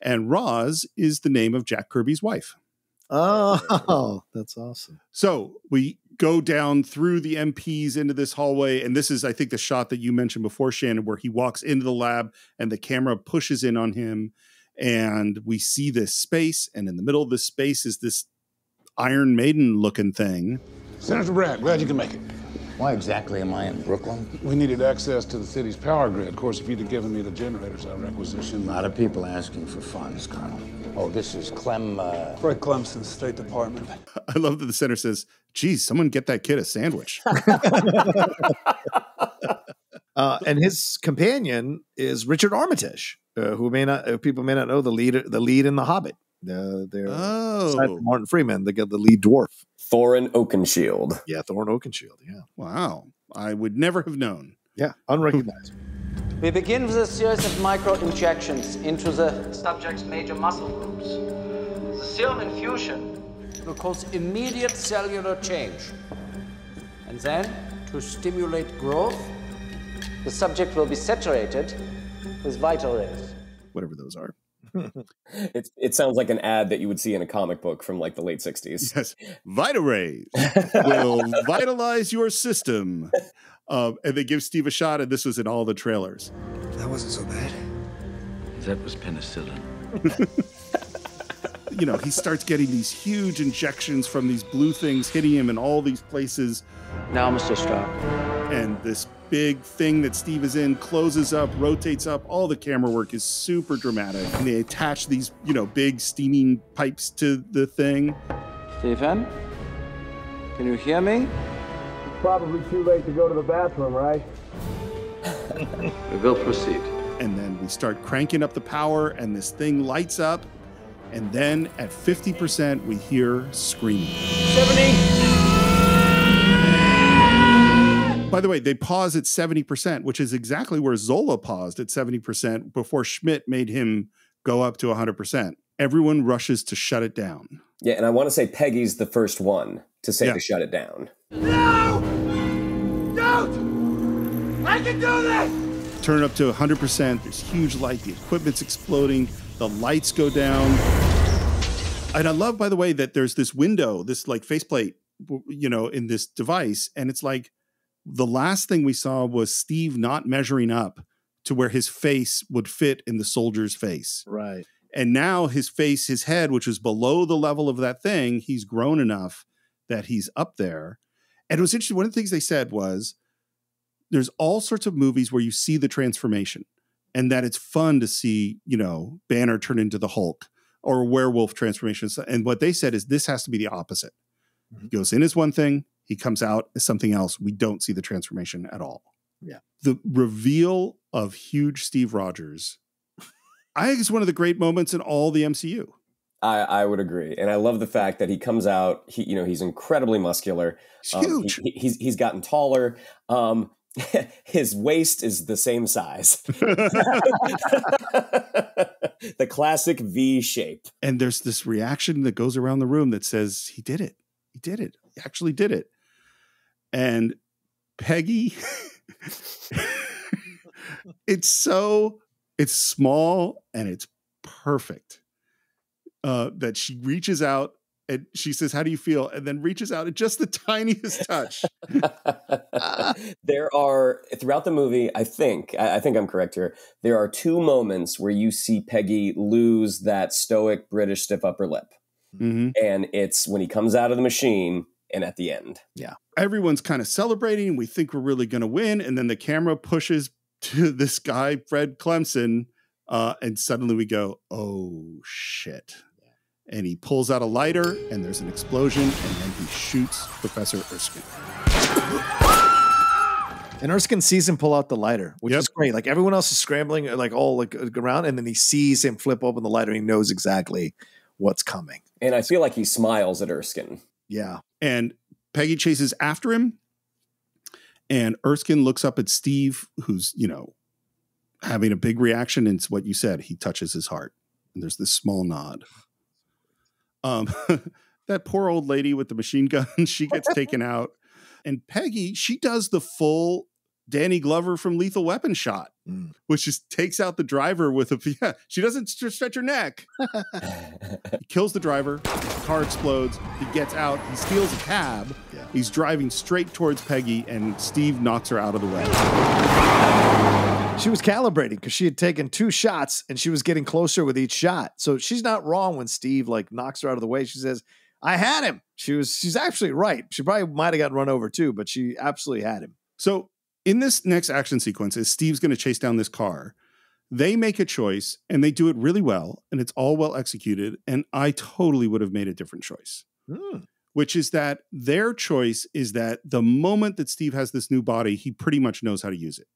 and Roz is the name of Jack Kirby's wife. Oh, that's awesome. So we go down through the MPs into this hallway, and this is, I think, the shot that you mentioned before, Shannon, where he walks into the lab and the camera pushes in on him, and we see this space, and in the middle of this space is this Iron Maiden looking thing. Senator Brandt, glad you can make it. Why exactly am I in Brooklyn? We needed access to the city's power grid. Of course, if you'd have given me the generators I requisitioned. A lot of people asking for funds, Colonel. Oh, this is Clem. Uh... Fred Clemson, State Department. I love that the center says, geez, someone get that kid a sandwich. Uh, and his companion is Richard Armitage, uh, who may not uh, people may not know the lead the lead in The Hobbit. Uh, they're Oh. aside from Martin Freeman, the the lead dwarf. Thorin Oakenshield. Yeah, Thorin Oakenshield. Yeah. Wow. I would never have known. Yeah, unrecognizable. We begin with a series of micro injections into the subject's major muscle groups. The serum infusion will cause immediate cellular change. And then, to stimulate growth, the subject will be saturated with vital rays. Whatever those are. it, it sounds like an ad that you would see in a comic book from like the late 60s. Yes. Vital rays will vitalize your system. Um, and they give Steve a shot, and this was in all the trailers. That wasn't so bad. That was penicillin. you know, he starts getting these huge injections from these blue things hitting him in all these places. Now, Mr. Stark. And this big thing that Steve is in closes up, rotates up. All the camera work is super dramatic. And they attach these, you know, big steaming pipes to the thing. Stephen? Can you hear me? It's Probably too late to go to the bathroom, right? We will proceed. And then we start cranking up the power, and this thing lights up. And then at 50%, we hear screaming. 70! By the way, they pause at 70%, which is exactly where Zola paused at 70% before Schmidt made him go up to 100%. Everyone rushes to shut it down. Yeah, and I want to say Peggy's the first one to say Yeah. to shut it down. No! Don't! I can do this! Turn it up to 100%. There's huge light. The equipment's exploding. The lights go down. And I love, by the way, that there's this window, this like faceplate, you know, in this device. And it's like the last thing we saw was Steve not measuring up to where his face would fit in the soldier's face. Right. And now his face, his head, which was below the level of that thing, he's grown enough that he's up there. And it was interesting. One of the things they said was there's all sorts of movies where you see the transformation and that it's fun to see, you know, Banner turn into the Hulk or werewolf transformation. And what they said is this has to be the opposite. Mm-hmm. He goes in as one thing, he comes out as something else. We don't see the transformation at all. Yeah. The reveal of huge Steve Rogers, I think is one of the great moments in all the MCU. I, I would agree, and I love the fact that he comes out. He, you know, he's incredibly muscular. He's Um, huge. he- he's he's gotten taller. Um, his waist is the same size. the classic V shape. and there's this reaction that goes around the room that says he did it he did it he actually did it and peggy it's so it's small and it's perfect uh that she reaches out and she says how do you feel and then reaches out at just the tiniest touch there are throughout the movie. I think I, I think I'm correct here. There are two moments where you see Peggy lose that stoic British stiff upper lip, Mhm. and it's when he comes out of the machine and at the end. Yeah. everyone's kind of celebrating. We think we're really going to win. And then the camera pushes to this guy, Fred Clemson. Uh, and suddenly we go, oh shit. And he pulls out a lighter and there's an explosion. And then he shoots Professor Erskine. And Erskine sees him pull out the lighter, which is great. Like everyone else is scrambling, uh, like all like uh, around, and then he sees him flip open the lighter. and He knows exactly what's coming. And I feel like he smiles at Erskine. Yeah. And Peggy chases after him. And Erskine looks up at Steve, who's, you know, having a big reaction. And it's what you said. He touches his heart. And there's this small nod. Um, that poor old lady with the machine gun, she gets taken out. And Peggy, she does the full Danny Glover from Lethal Weapon shot, mm. which just takes out the driver with a, yeah, she doesn't st- stretch her neck. he kills the driver, the car explodes, he gets out, he steals a cab, he's driving straight towards Peggy, and Steve knocks her out of the way. She was calibrating because she had taken two shots and she was getting closer with each shot. So she's not wrong when Steve like knocks her out of the way. She says, "I had him." She was she's actually right. She probably might have gotten run over too, but she absolutely had him. So in this next action sequence, as Steve's going to chase down this car, they make a choice and they do it really well, and it's all well executed. And I totally would have made a different choice, hmm. which is that their choice is that the moment that Steve has this new body, he pretty much knows how to use it,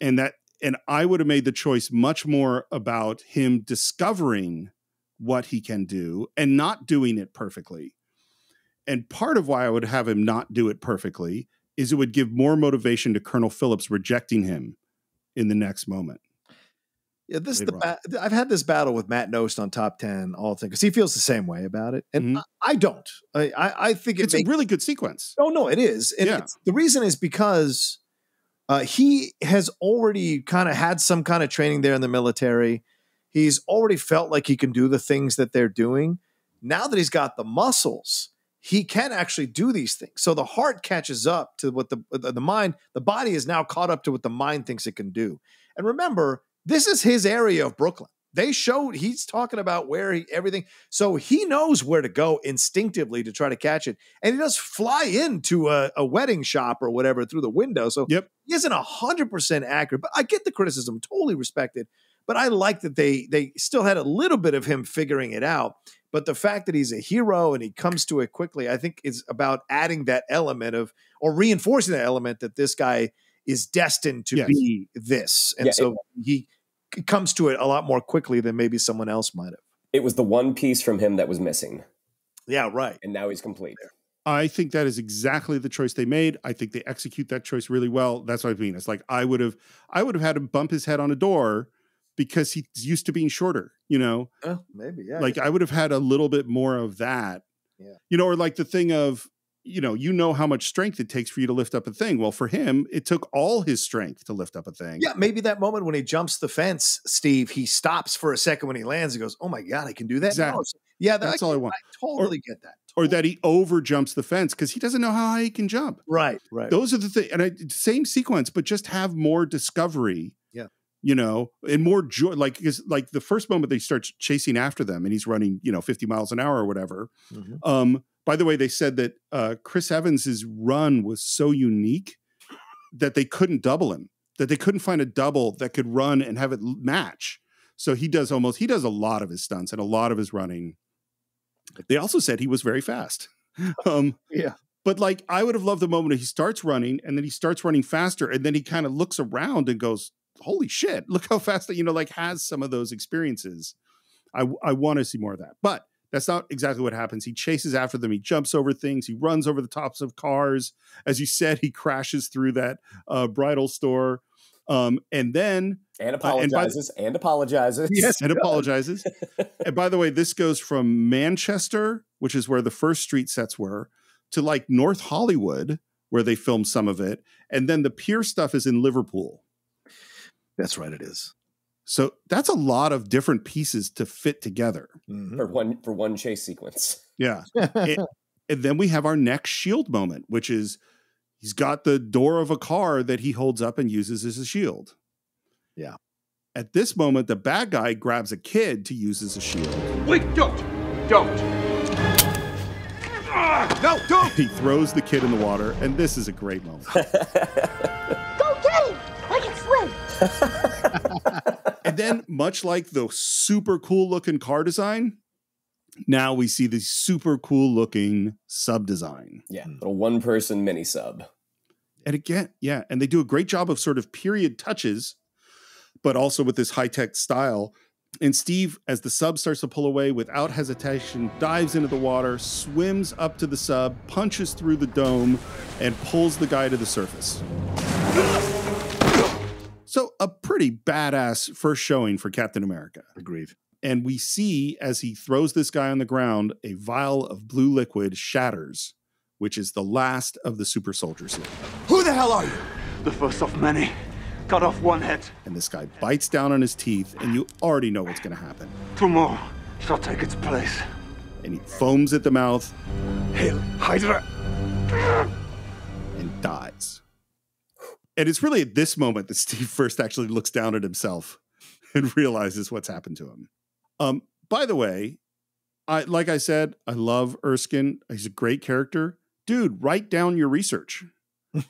and that and I would have made the choice much more about him discovering what he can do and not doing it perfectly. And part of why I would have him not do it perfectly is it would give more motivation to Colonel Phillips rejecting him in the next moment. Yeah, this is later the ba- I've had this battle with Matt Nost on top ten all things because he feels the same way about it, and I, I don't. I I, I think it Mm-hmm. It's makes- a really good sequence. Oh no, it is. And Yeah. it's- the reason is because uh, he has already kind of had some kind of training there in the military. He's already felt like he can do the things that they're doing. Now that he's got the muscles, he can actually do these things. So the heart catches up to what the the, the mind, the body is now caught up to what the mind thinks it can do. And remember, this is his area of Brooklyn. They showed he's talking about where he everything. So he knows where to go instinctively to try to catch it. And he does fly into a, a wedding shop or whatever through the window. So yep. he isn't hundred percent accurate. But I get the criticism, totally respected. But I like that they they still had a little bit of him figuring it out. But the fact that he's a hero and he comes to it quickly, I think is about adding that element of or reinforcing that element that this guy is destined to Yes. be this. And Yeah, so he comes to it a lot more quickly than maybe someone else might have. It was the one piece from him that was missing. Yeah, right. And now he's complete. I think that is exactly the choice they made. I think they execute that choice really well. That's what I mean. It's like I would have I would have had him bump his head on a door because he's used to being shorter, you know? Oh, maybe, yeah. like I would have had a little bit more of that. Yeah. You know, or like the thing of, you know, you know how much strength it takes for you to lift up a thing. Well, for him, it took all his strength to lift up a thing. Yeah, maybe that moment when he jumps the fence, Steve, he stops for a second when he lands. He goes, "Oh my god, I can do that!" Exactly. No, yeah, that, That's all I want. I totally get that. Or that he over jumps the fence because he doesn't know how high he can jump. Right, right. Those are the things. And I, same sequence, but just have more discovery. You know, and more joy. Like, because like the first moment they start chasing after them and he's running, you know, 50 miles an hour or whatever. Mhm. Um, by the way, they said that uh, Chris Evans's run was so unique that they couldn't double him, that they couldn't find a double that could run and have it match. So he does almost, he does a lot of his stunts and a lot of his running. They also said he was very fast. Um, Yeah. but like, I would have loved the moment he starts running and then he starts running faster and then he kind of looks around and goes, holy shit, look how fast that, you know, like has some of those experiences. I, I want to see more of that. But that's not exactly what happens. He chases after them. He jumps over things. He runs over the tops of cars. As you said, he crashes through that uh, bridal store. Um, and then And uh, by the- apologizes. and apologizes. Yes, and apologizes. and by the way, this goes from Manchester, which is where the first street sets were, to like North Hollywood, where they filmed some of it. And then the pier stuff is in Liverpool. That's right, it is. So that's a lot of different pieces to fit together. For one for one chase sequence. Yeah. and, and then we have our next shield moment, which is he's got the door of a car that he holds up and uses as a shield. Yeah. At this moment, the bad guy grabs a kid to use as a shield. Wait, don't! Don't! Ah, no, don't! He throws the kid in the water, and this is a great moment. and then, much like the super cool looking car design, now we see the super cool looking sub design. Yeah, hmm. little one person mini sub. And again, yeah, and they do a great job of sort of period touches, but also with this high tech style. And Steve, as the sub starts to pull away without hesitation, dives into the water, swims up to the sub, punches through the dome, and pulls the guy to the surface. So, a pretty badass first showing for Captain America. Agreed. And we see as he throws this guy on the ground, a vial of blue liquid shatters, which is the last of the super soldier suit. Who the hell are you? The first of many. Cut off one head. And this guy bites down on his teeth, and you already know what's going to happen. Two more shall take its place. And he foams at the mouth Hail Hydra! and dies. And it's really at this moment that Steve first actually looks down at himself and realizes what's happened to him. Um, by the way, I like I said, I love Erskine. He's a great character. Dude, write down your research.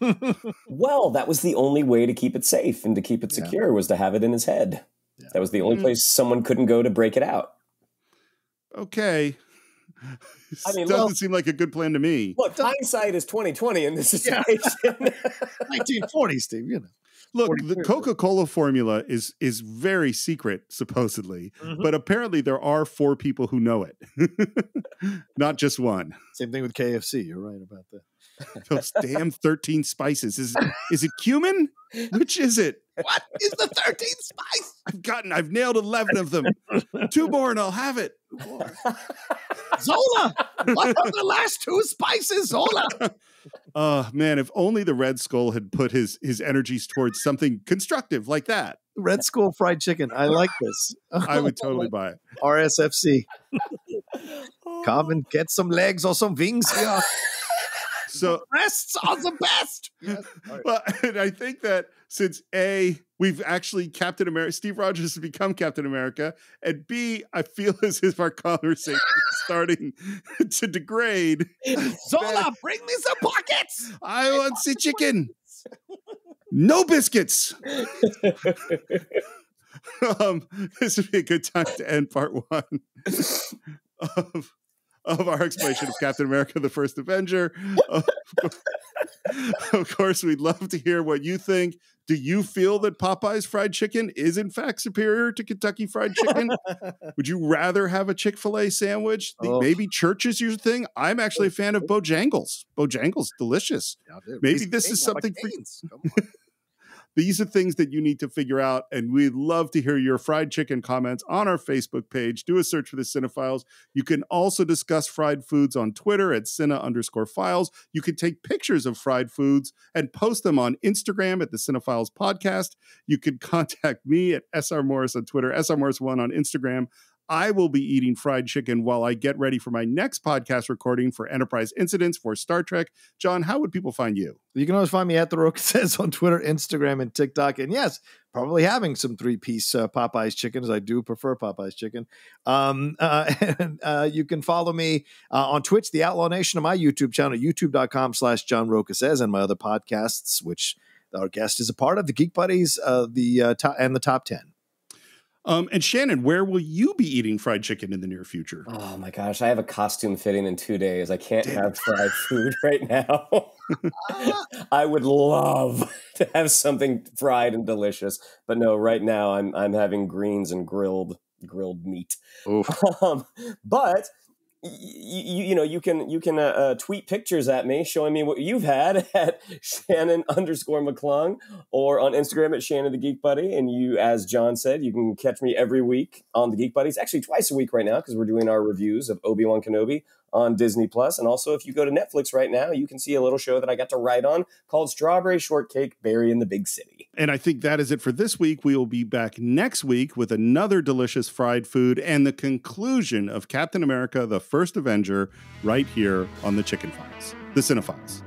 Well, that was the only way to keep it safe and to keep it secure was to have it in his head. That was the only Mm. place someone couldn't go to break it out. Okay. I mean, doesn't well- seem like a good plan to me. Look, hindsight is twenty twenty in this situation. 1940, Steve, you know. Look, the Coca-Cola formula is is very secret, supposedly, Mhm. but apparently there are four people who know it, not just one. Same thing with KFC. You're right about that. Those damn thirteen spices. Is is it cumin? Which is it? What is the 13th spice? I've gotten. I've nailed eleven of them. Two more and I'll have it. Zola. What are the last two spices, Zola? Uh man, if only the Red Skull had put his his energies towards something constructive like that. Red Skull fried chicken. I like this. I would totally buy it. RSFC. Come and get some legs or some wings here. So breasts are the best. well, and I think that since A, we've actually Captain America, Steve Rogers has become Captain America, and B, I feel as if our conversation is starting to degrade. Zola, bring me some pockets. I want the chicken. No biscuits. um, this would be a good time to end part one of, of our explanation of Captain America: The First Avenger. Of, of course, we'd love to hear what you think. Do you feel that Popeye's fried chicken is in fact superior to Kentucky Fried Chicken? Would you rather have a Chick Fil A sandwich? Oh. Maybe church is your thing. I'm actually a fan of Bojangles. Bojangles, delicious. dude, Maybe this is something for Cane's? These are things that you need to figure out, and we'd love to hear your fried chicken comments on our Facebook page. Do a search for the Cine-Files. You can also discuss fried foods on Twitter at Cine underscore files. You can take pictures of fried foods and post them on Instagram at the Cine-Files Podcast. You can contact me at SR Morris on Twitter, SR Morris1 on Instagram. I will be eating fried chicken while I get ready for my next podcast recording for Enterprise Incidents for Star Trek. John, how would people find you? You can always find me at the Rook says on Twitter, Instagram, and TikTok. And yes, probably having some three piece uh, Popeyes chicken, as I do prefer Popeyes chicken. Um, uh, and uh, you can follow me uh, on Twitch, The Outlaw Nation, on my YouTube channel, youtube.com slash John Rocha says, and my other podcasts, which our guest is a part of, the Geek Buddies, uh, the uh, and the top 10. Um, and Shannon, where will you be eating fried chicken in the near future? Oh my gosh, I have a costume fitting in two days. I can't have fried food right now. I would love to have something fried and delicious, but no, right now I'm I'm having greens and grilled grilled meat. Um, but you, you know you can you can uh, uh, tweet pictures at me showing me what you've had at Shannon underscore McClung or on Instagram at Shannon the Geek Buddy. And you, as John said, you can catch me every week on the Geek Buddies. Actually, twice a week right now because we're doing our reviews of Obi Wan Kenobi on Disney Plus. And also, if you go to Netflix right now, you can see a little show that I got to write on called Strawberry Shortcake Berry in the Big City. And I think that is it for this week. We will be back next week with another delicious fried food and the conclusion of Captain America, the First Avenger, right here on the Chicken Files, the Cine-Files.